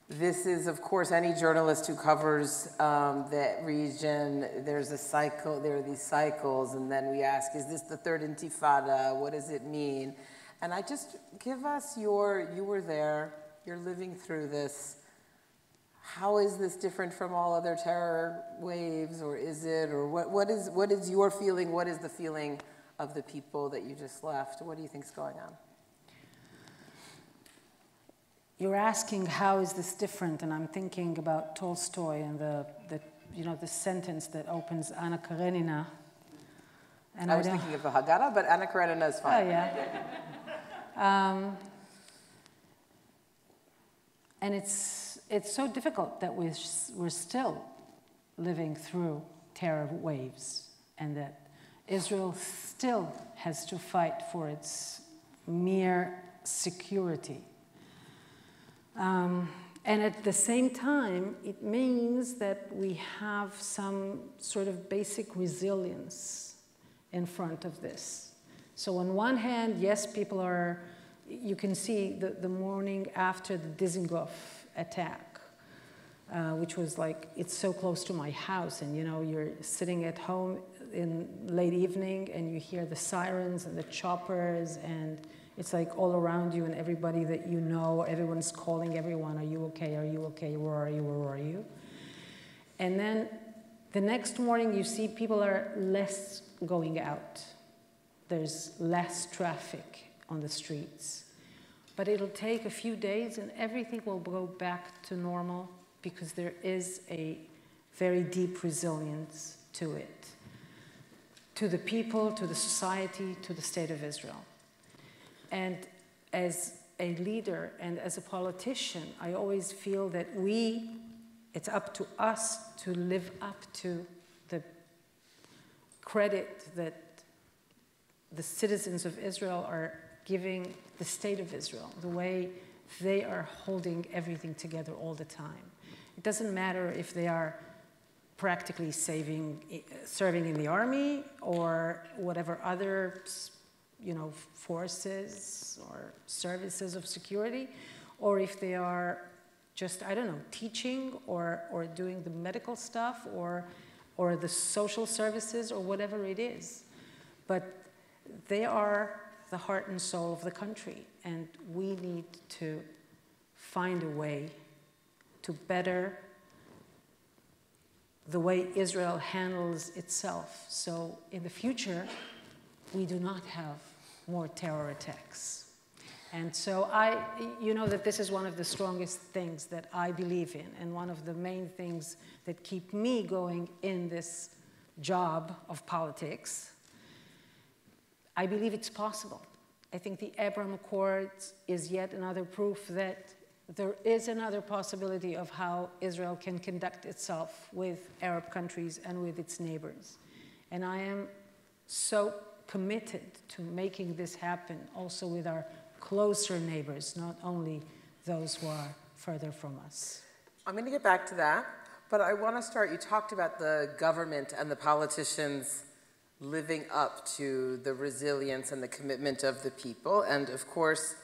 This is, of course, any journalist who covers um, that region. There's a cycle, there are these cycles, and then we ask, is this the third intifada? What does it mean? And I just give us your, you were there, you're living through this. How is this different from all other terror waves, or is it, or what, what, is, what is your feeling? What is the feeling of the people that you just left? What do you think is going on? You're asking how is this different, and I'm thinking about Tolstoy and the, the you know, the sentence that opens Anna Karenina. And I was don't- thinking of the Haggadah, but Anna Karenina is fine. Oh, yeah. Um, and it's, it's so difficult that we're, we're still living through terror waves and that Israel still has to fight for its mere security. Um, and at the same time, it means that we have some sort of basic resilience in front of this. So, on one hand, yes, people are, you can see the, the morning after the Dizengoff attack, uh, which was like, it's so close to my house, and you know, you're sitting at home in late evening and you hear the sirens and the choppers, and it's like all around you, and everybody that you know, everyone's calling everyone, Are you okay? Are you okay? Where are you? Where are you? And then the next morning, you see people are less going out there's less traffic on the streets. But it'll take a few days and everything will go back to normal because there is a very deep resilience to it, to the people, to the society, to the state of Israel. And as a leader and as a politician, I always feel that we, it's up to us to live up to the credit that the citizens of Israel are giving the state of Israel, the way they are holding everything together all the time. It doesn't matter if they are practically saving, serving in the army or whatever other you know, forces or services of security, or if they are just, I don't know, teaching or, or doing the medical stuff or, or the social services or whatever it is. But they are the heart and soul of the country, and we need to find a way to better the way Israel handles itself. So in the future, we do not have more terror attacks. And so I, you know that this is one of the strongest things that I believe in, and one of the main things that keep me going in this job of politics I believe it's possible. I think the Abraham Accords is yet another proof that there is another possibility of how Israel can conduct itself with Arab countries and with its neighbors. And I am so committed to making this happen also with our closer neighbors, not only those who are further from us. I'm going to get back to that, but I want to start. You talked about the government and the politicians living up to the resilience and the commitment of the people. And of course,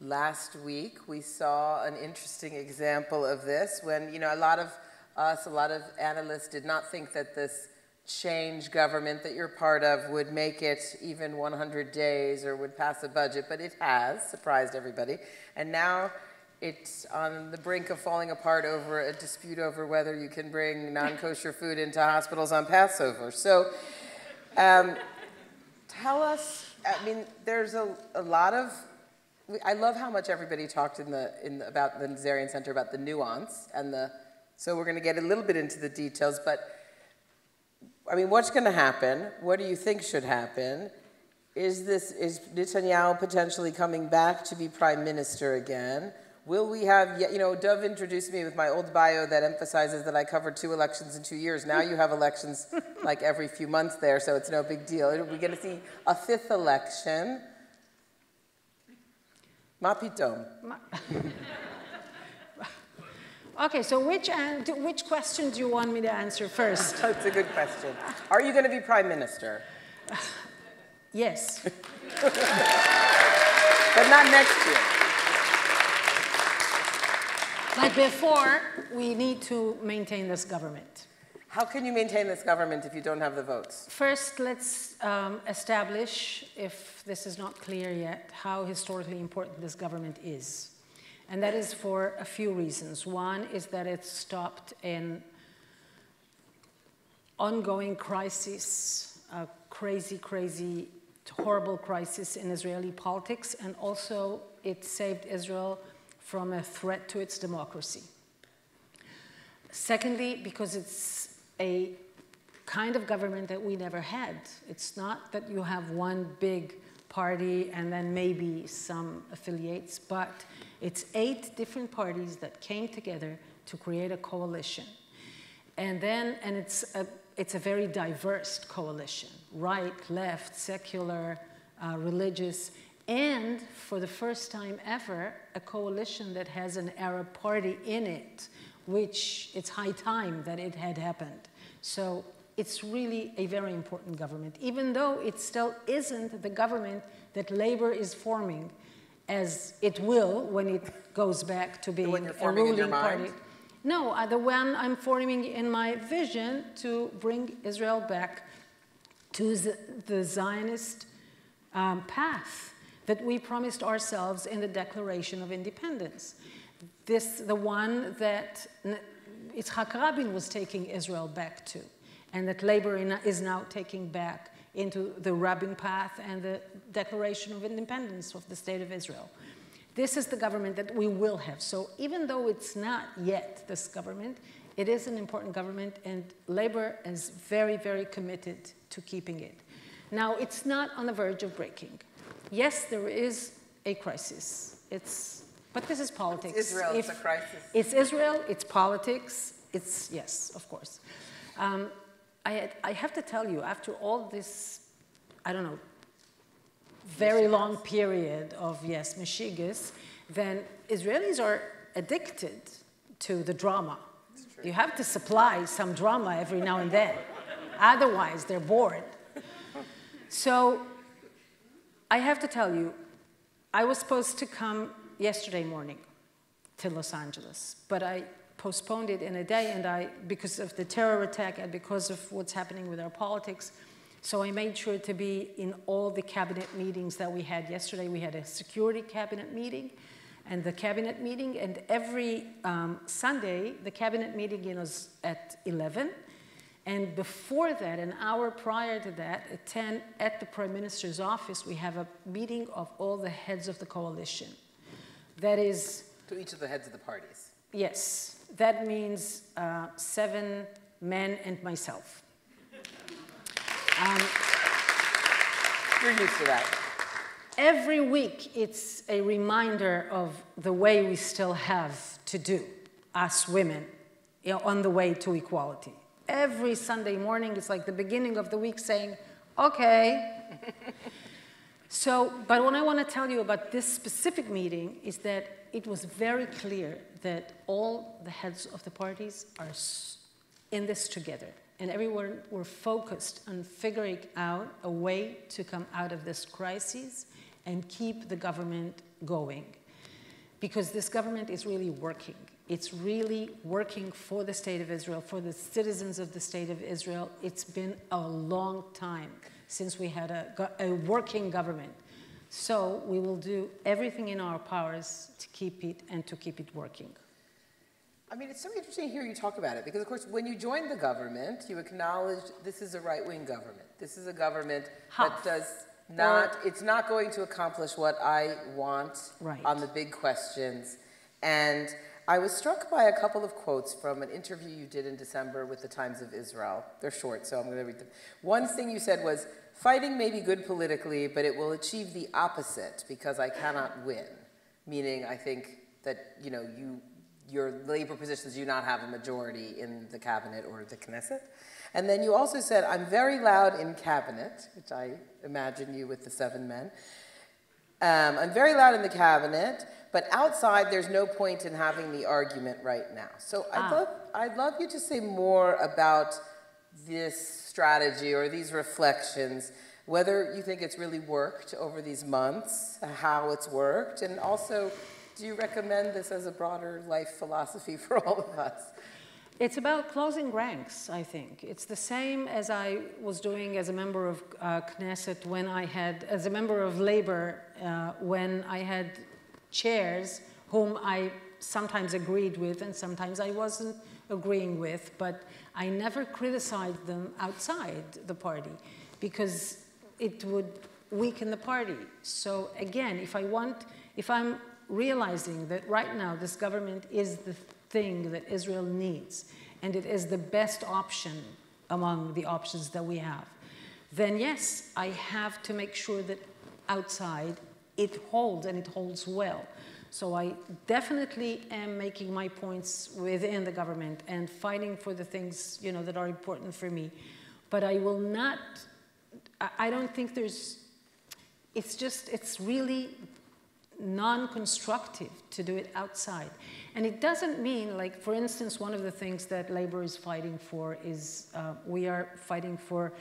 last week we saw an interesting example of this when, you know, a lot of us, a lot of analysts did not think that this change government that you're part of would make it even 100 days or would pass a budget, but it has surprised everybody. And now it's on the brink of falling apart over a dispute over whether you can bring non kosher food into hospitals on Passover. So um, tell us, I mean, there's a, a lot of, I love how much everybody talked in the, in about the Nazarian Center about the nuance and the, so we're going to get a little bit into the details, but I mean, what's going to happen? What do you think should happen? Is this, is Netanyahu potentially coming back to be prime minister again? Will we have, you know, Dov introduced me with my old bio that emphasizes that I covered two elections in two years. Now you have elections like every few months there, so it's no big deal. Are we going to see a fifth election? Mapitom. okay, so which, which question do you want me to answer first? That's a good question. Are you going to be prime minister? yes. but not next year. Like before, we need to maintain this government. How can you maintain this government if you don't have the votes? First, let's um, establish, if this is not clear yet, how historically important this government is. And that is for a few reasons. One is that it stopped an ongoing crisis, a crazy, crazy, horrible crisis in Israeli politics, and also it saved Israel from a threat to its democracy. Secondly, because it's a kind of government that we never had. It's not that you have one big party and then maybe some affiliates, but it's eight different parties that came together to create a coalition. And then, and it's a, it's a very diverse coalition right, left, secular, uh, religious, and for the first time ever, a coalition that has an Arab party in it, which it's high time that it had happened. So it's really a very important government, even though it still isn't the government that labor is forming as it will when it goes back to being a ruling party. No, uh, the one I'm forming in my vision to bring Israel back to the, the Zionist um, path that we promised ourselves in the Declaration of Independence. This, the one that Yitzhak Rabin was taking Israel back to, and that labor is now taking back into the Rabin path and the Declaration of Independence of the State of Israel. This is the government that we will have. So even though it's not yet this government, it is an important government, and labor is very, very committed to keeping it. Now, it's not on the verge of breaking. Yes, there is a crisis. It's, but this is politics. It's Israel, if, it's a crisis. It's Israel, it's politics, it's, yes, of course. Um, I, I have to tell you, after all this, I don't know, very long period of, yes, Meshigas, then Israelis are addicted to the drama. You have to supply some drama every now and then. Otherwise, they're bored. So I have to tell you, I was supposed to come yesterday morning to Los Angeles, but I postponed it in a day and I, because of the terror attack and because of what's happening with our politics, so I made sure to be in all the cabinet meetings that we had yesterday. We had a security cabinet meeting and the cabinet meeting, and every um, Sunday, the cabinet meeting is at 11. And before that, an hour prior to that, at 10, at the Prime Minister's office, we have a meeting of all the heads of the coalition. That is. To each of the heads of the parties. Yes. That means uh, seven men and myself. Um, You're used to that. Every week, it's a reminder of the way we still have to do, us women, you know, on the way to equality. Every Sunday morning, it's like the beginning of the week saying, okay. so, but what I want to tell you about this specific meeting is that it was very clear that all the heads of the parties are in this together and everyone were focused on figuring out a way to come out of this crisis and keep the government going. Because this government is really working. It's really working for the state of Israel, for the citizens of the state of Israel. It's been a long time since we had a, a working government. So we will do everything in our powers to keep it and to keep it working. I mean, it's so interesting to hear you talk about it because, of course, when you joined the government, you acknowledged this is a right wing government. This is a government that does not, it's not going to accomplish what I want right. on the big questions. And I was struck by a couple of quotes from an interview you did in December with the Times of Israel. They're short, so I'm going to read them. One thing you said was, fighting may be good politically, but it will achieve the opposite because I cannot win. Meaning, I think that, you know, you your labor positions do not have a majority in the cabinet or the Knesset. And then you also said, I'm very loud in cabinet, which I imagine you with the seven men. Um, I'm very loud in the cabinet, but outside there's no point in having the argument right now. So ah. I'd, love, I'd love you to say more about this strategy or these reflections, whether you think it's really worked over these months, how it's worked, and also do you recommend this as a broader life philosophy for all of us? It's about closing ranks, I think. It's the same as I was doing as a member of uh, Knesset when I had, as a member of labor, uh, when I had chairs whom I sometimes agreed with and sometimes I wasn't agreeing with, but I never criticized them outside the party because it would weaken the party. So again, if I want, if I'm realizing that right now this government is the thing that Israel needs, and it is the best option among the options that we have, then yes, I have to make sure that outside, it holds and it holds well. So I definitely am making my points within the government and fighting for the things you know that are important for me. But I will not. I don't think there's. It's just. It's really non-constructive to do it outside. And it doesn't mean, like, for instance, one of the things that labor is fighting for is uh, we are fighting for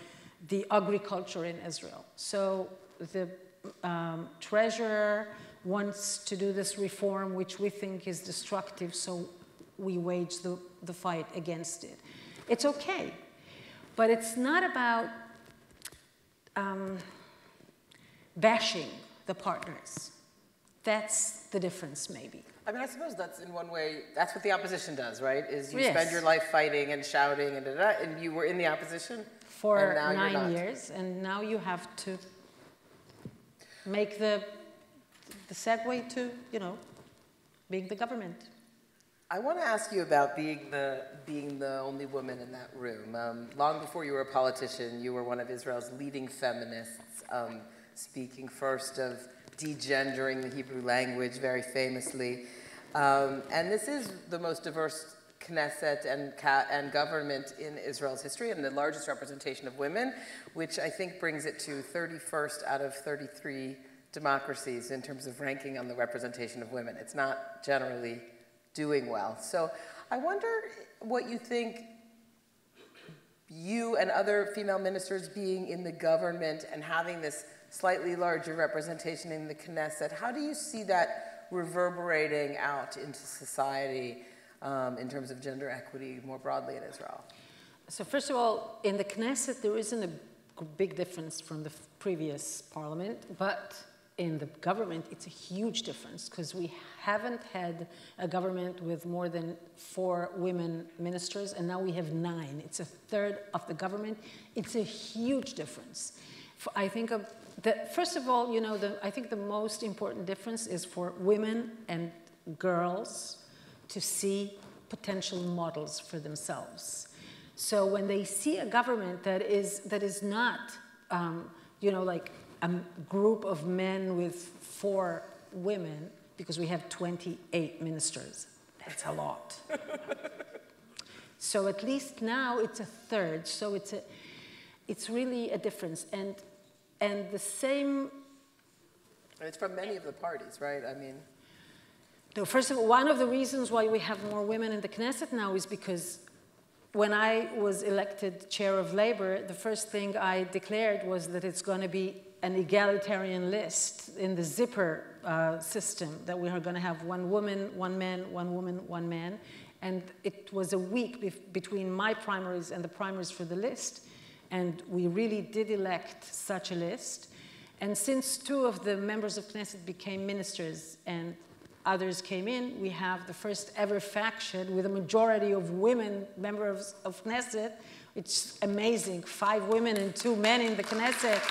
the agriculture in Israel. So the um, treasurer wants to do this reform, which we think is destructive, so we wage the, the fight against it. It's okay, but it's not about um, bashing the partners. That's the difference, maybe. I mean, I suppose that's in one way, that's what the opposition does, right? Is you Yes. spend your life fighting and shouting and da, da, da, and you were in the opposition? For and now you're nine years, and now you have to make the, the segue to, you know, being the government. I want to ask you about being the, being the only woman in that room. Um, long before you were a politician, you were one of Israel's leading feminists, um, speaking first of degendering the Hebrew language very famously. Um, and this is the most diverse Knesset and, and government in Israel's history and the largest representation of women, which I think brings it to 31st out of 33 democracies in terms of ranking on the representation of women. It's not generally doing well. So I wonder what you think you and other female ministers being in the government and having this slightly larger representation in the Knesset, how do you see that reverberating out into society um, in terms of gender equity more broadly in Israel? So first of all, in the Knesset, there isn't a big difference from the previous parliament, but in the government, it's a huge difference because we haven't had a government with more than four women ministers, and now we have nine. It's a third of the government. It's a huge difference. I think of the, first of all, you know, the, I think the most important difference is for women and girls to see potential models for themselves. So when they see a government that is that is not, um, you know, like a group of men with four women, because we have 28 ministers, that's a lot. so at least now it's a third. So it's a, it's really a difference, and and the same it's from many of the parties, right? I mean, No, first of all, one of the reasons why we have more women in the Knesset now is because when I was elected chair of labor, the first thing I declared was that it's going to be an egalitarian list in the zipper uh, system, that we are going to have one woman, one man, one woman, one man. And it was a week between my primaries and the primaries for the list. And we really did elect such a list. And since two of the members of Knesset became ministers and others came in, we have the first ever faction with a majority of women members of Knesset. It's amazing. Five women and two men in the Knesset.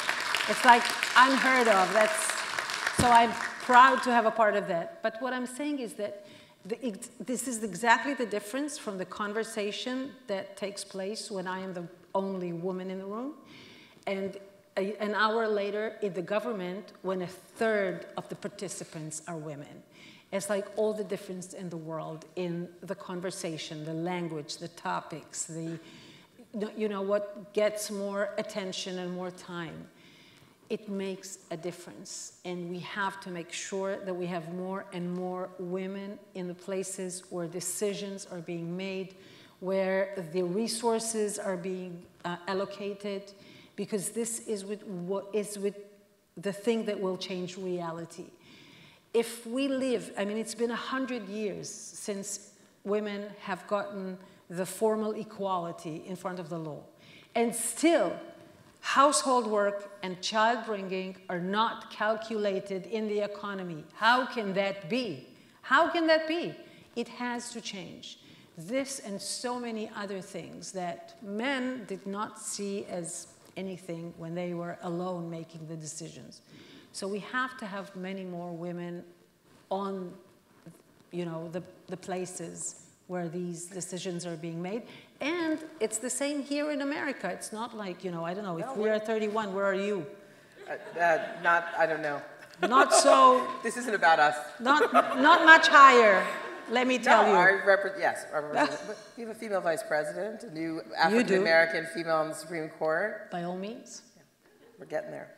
It's like unheard of. That's, so I'm proud to have a part of that. But what I'm saying is that the, this is exactly the difference from the conversation that takes place when I am the only woman in the room. And a, an hour later in the government, when a third of the participants are women. It's like all the difference in the world in the conversation, the language, the topics, the, you know, what gets more attention and more time. It makes a difference. And we have to make sure that we have more and more women in the places where decisions are being made, where the resources are being uh, allocated, because this is with what is with the thing that will change reality. If we live, I mean, it's been a hundred years since women have gotten the formal equality in front of the law, and still, household work and child bringing are not calculated in the economy. How can that be? How can that be? It has to change. This and so many other things that men did not see as anything when they were alone making the decisions. So we have to have many more women on, you know, the, the places where these decisions are being made. And it's the same here in America. It's not like, you know, I don't know, if No, we are 31, where are you? Uh, uh, not, I don't know. Not so. this isn't about us. Not, not much higher, let me tell no, you. I repre- yes, I represent, but you have a female vice president, a new African American female on the Supreme Court. By all means. We're getting there.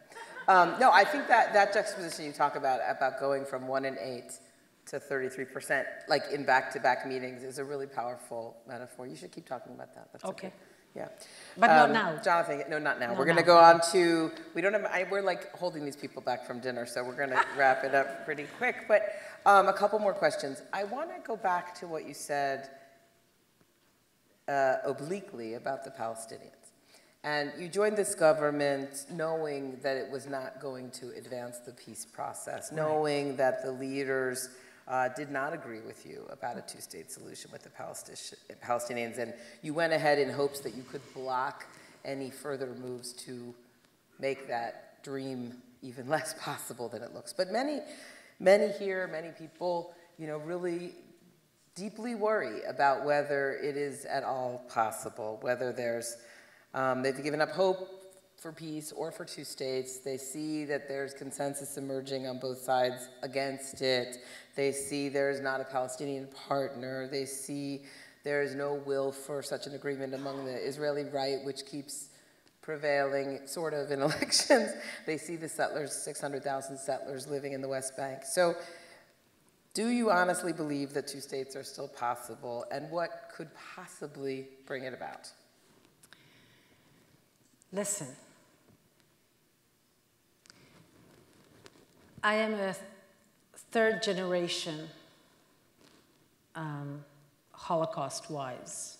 Um, no, I think that that juxtaposition you talk about, about going from one in eight to 33%, like in back-to-back meetings, is a really powerful metaphor. You should keep talking about that. That's okay. Okay. Yeah. But not now. Jonathan, no, not now. Not we're going to go on to, we don't have, I, we're like holding these people back from dinner, so we're going to wrap it up pretty quick. But um, a couple more questions. I want to go back to what you said uh, obliquely about the Palestinians. And you joined this government knowing that it was not going to advance the peace process, knowing that the leaders uh, did not agree with you about a two-state solution with the Palesti- Palestinians, and you went ahead in hopes that you could block any further moves to make that dream even less possible than it looks. But many, many here, many people, you know, really deeply worry about whether it is at all possible, whether there's, um, they've given up hope for peace or for two states. They see that there's consensus emerging on both sides against it. They see there's not a Palestinian partner. They see there is no will for such an agreement among the Israeli right, which keeps prevailing sort of in elections. They see the settlers, 600,000 settlers living in the West Bank. So do you honestly believe that two states are still possible, and what could possibly bring it about? Listen, I am a third generation um, Holocaust wise.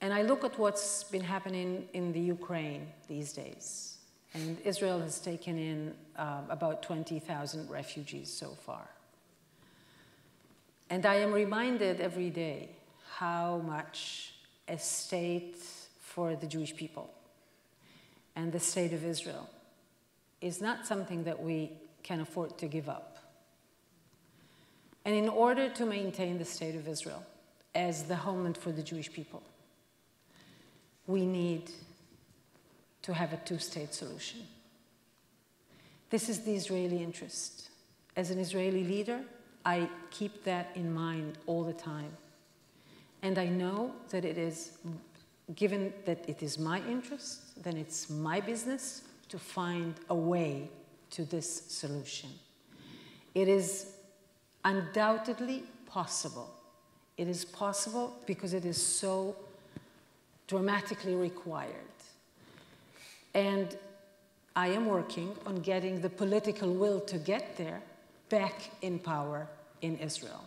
And I look at what's been happening in the Ukraine these days. And Israel has taken in um, about 20,000 refugees so far. And I am reminded every day how much a state for the Jewish people and the state of Israel is not something that we can afford to give up. And in order to maintain the state of Israel as the homeland for the Jewish people, we need to have a two state solution. This is the Israeli interest. As an Israeli leader, I keep that in mind all the time. And I know that it is, given that it is my interest, then it's my business to find a way to this solution. It is undoubtedly possible. It is possible because it is so dramatically required. And I am working on getting the political will to get there back in power in Israel.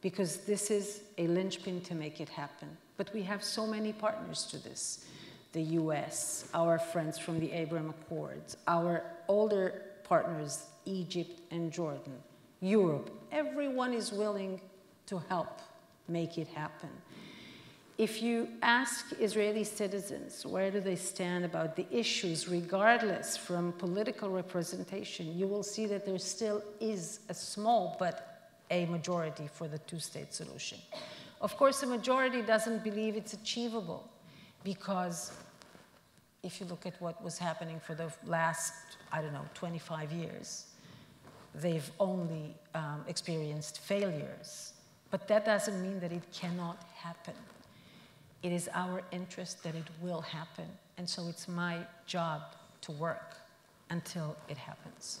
Because this is a linchpin to make it happen. But we have so many partners to this the US, our friends from the Abraham Accords, our older partners, Egypt and Jordan, Europe. Everyone is willing to help make it happen. If you ask Israeli citizens where do they stand about the issues, regardless from political representation, you will see that there still is a small but a majority for the two state solution. Of course, the majority doesn't believe it's achievable because if you look at what was happening for the last, I don't know, 25 years, they've only um, experienced failures. But that doesn't mean that it cannot happen. It is our interest that it will happen. And so it's my job to work until it happens.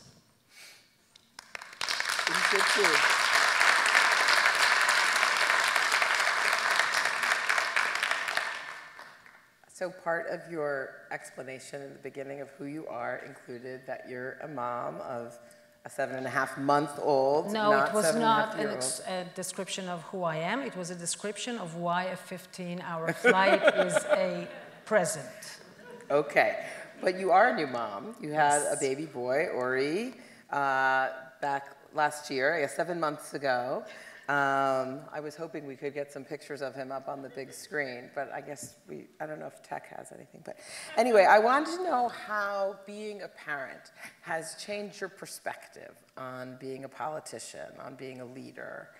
So part of your explanation in the beginning of who you are included that you're a mom of a seven and a half month old. No, it was seven and a half not an year ex- a description of who I am. It was a description of why a 15 hour flight is a present. Okay, but you are a new mom. You had a baby boy, Ori, uh, back last year, I guess seven months ago. Um, I was hoping we could get some pictures of him up on the big screen, but I guess we, I don't know if tech has anything. But anyway, I wanted to know how being a parent has changed your perspective on being a politician, on being a leader.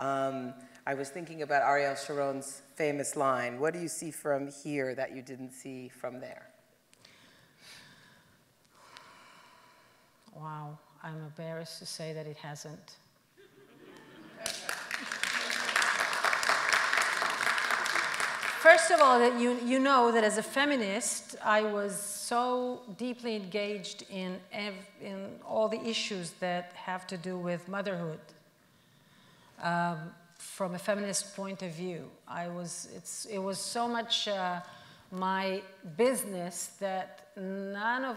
Um, I was thinking about Ariel Sharon's famous line What do you see from here that you didn't see from there? Wow, I'm embarrassed to say that it hasn't. First of all, that you, you know that as a feminist, I was so deeply engaged in, in all the issues that have to do with motherhood. Um, from a feminist point of view, I was, it was so much uh, my business that none of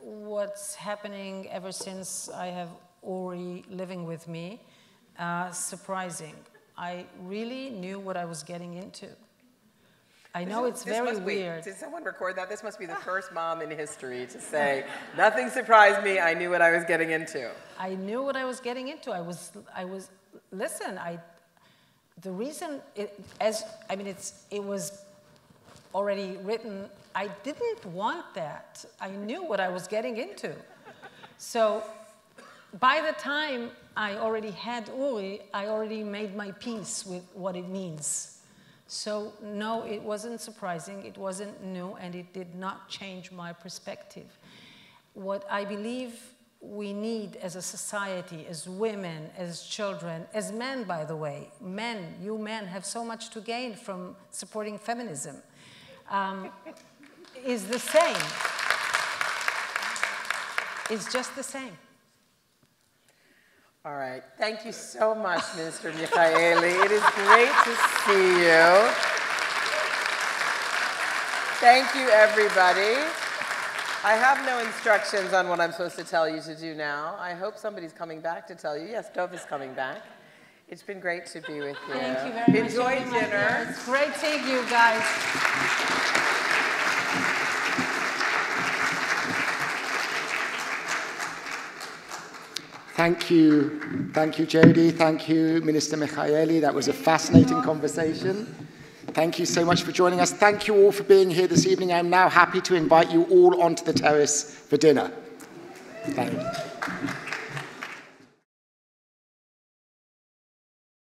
what's happening ever since I have Uri living with me uh, surprising. I really knew what I was getting into. I know it's this very weird. Wait, did someone record that? This must be the ah. first mom in history to say, nothing surprised me, I knew what I was getting into. I knew what I was getting into. I was, I was, listen, I, the reason, it, as, I mean, it's, it was already written, I didn't want that. I knew what I was getting into. So by the time I already had Uri, I already made my peace with what it means. So no, it wasn't surprising, it wasn't new, and it did not change my perspective. What I believe we need as a society, as women, as children, as men, by the way, men, you men have so much to gain from supporting feminism, um, is the same. It's just the same. All right. Thank you so much, Minister Michaeli. It is great to see you. Thank you, everybody. I have no instructions on what I'm supposed to tell you to do now. I hope somebody's coming back to tell you. Yes, Dov is coming back. It's been great to be with you. Thank you very Enjoy much. Enjoy dinner. It's great seeing you guys. Thank you. Thank you, Jodi. Thank you, Minister Michaeli. That was a fascinating conversation. Thank you so much for joining us. Thank you all for being here this evening. I'm now happy to invite you all onto the terrace for dinner. Thank you.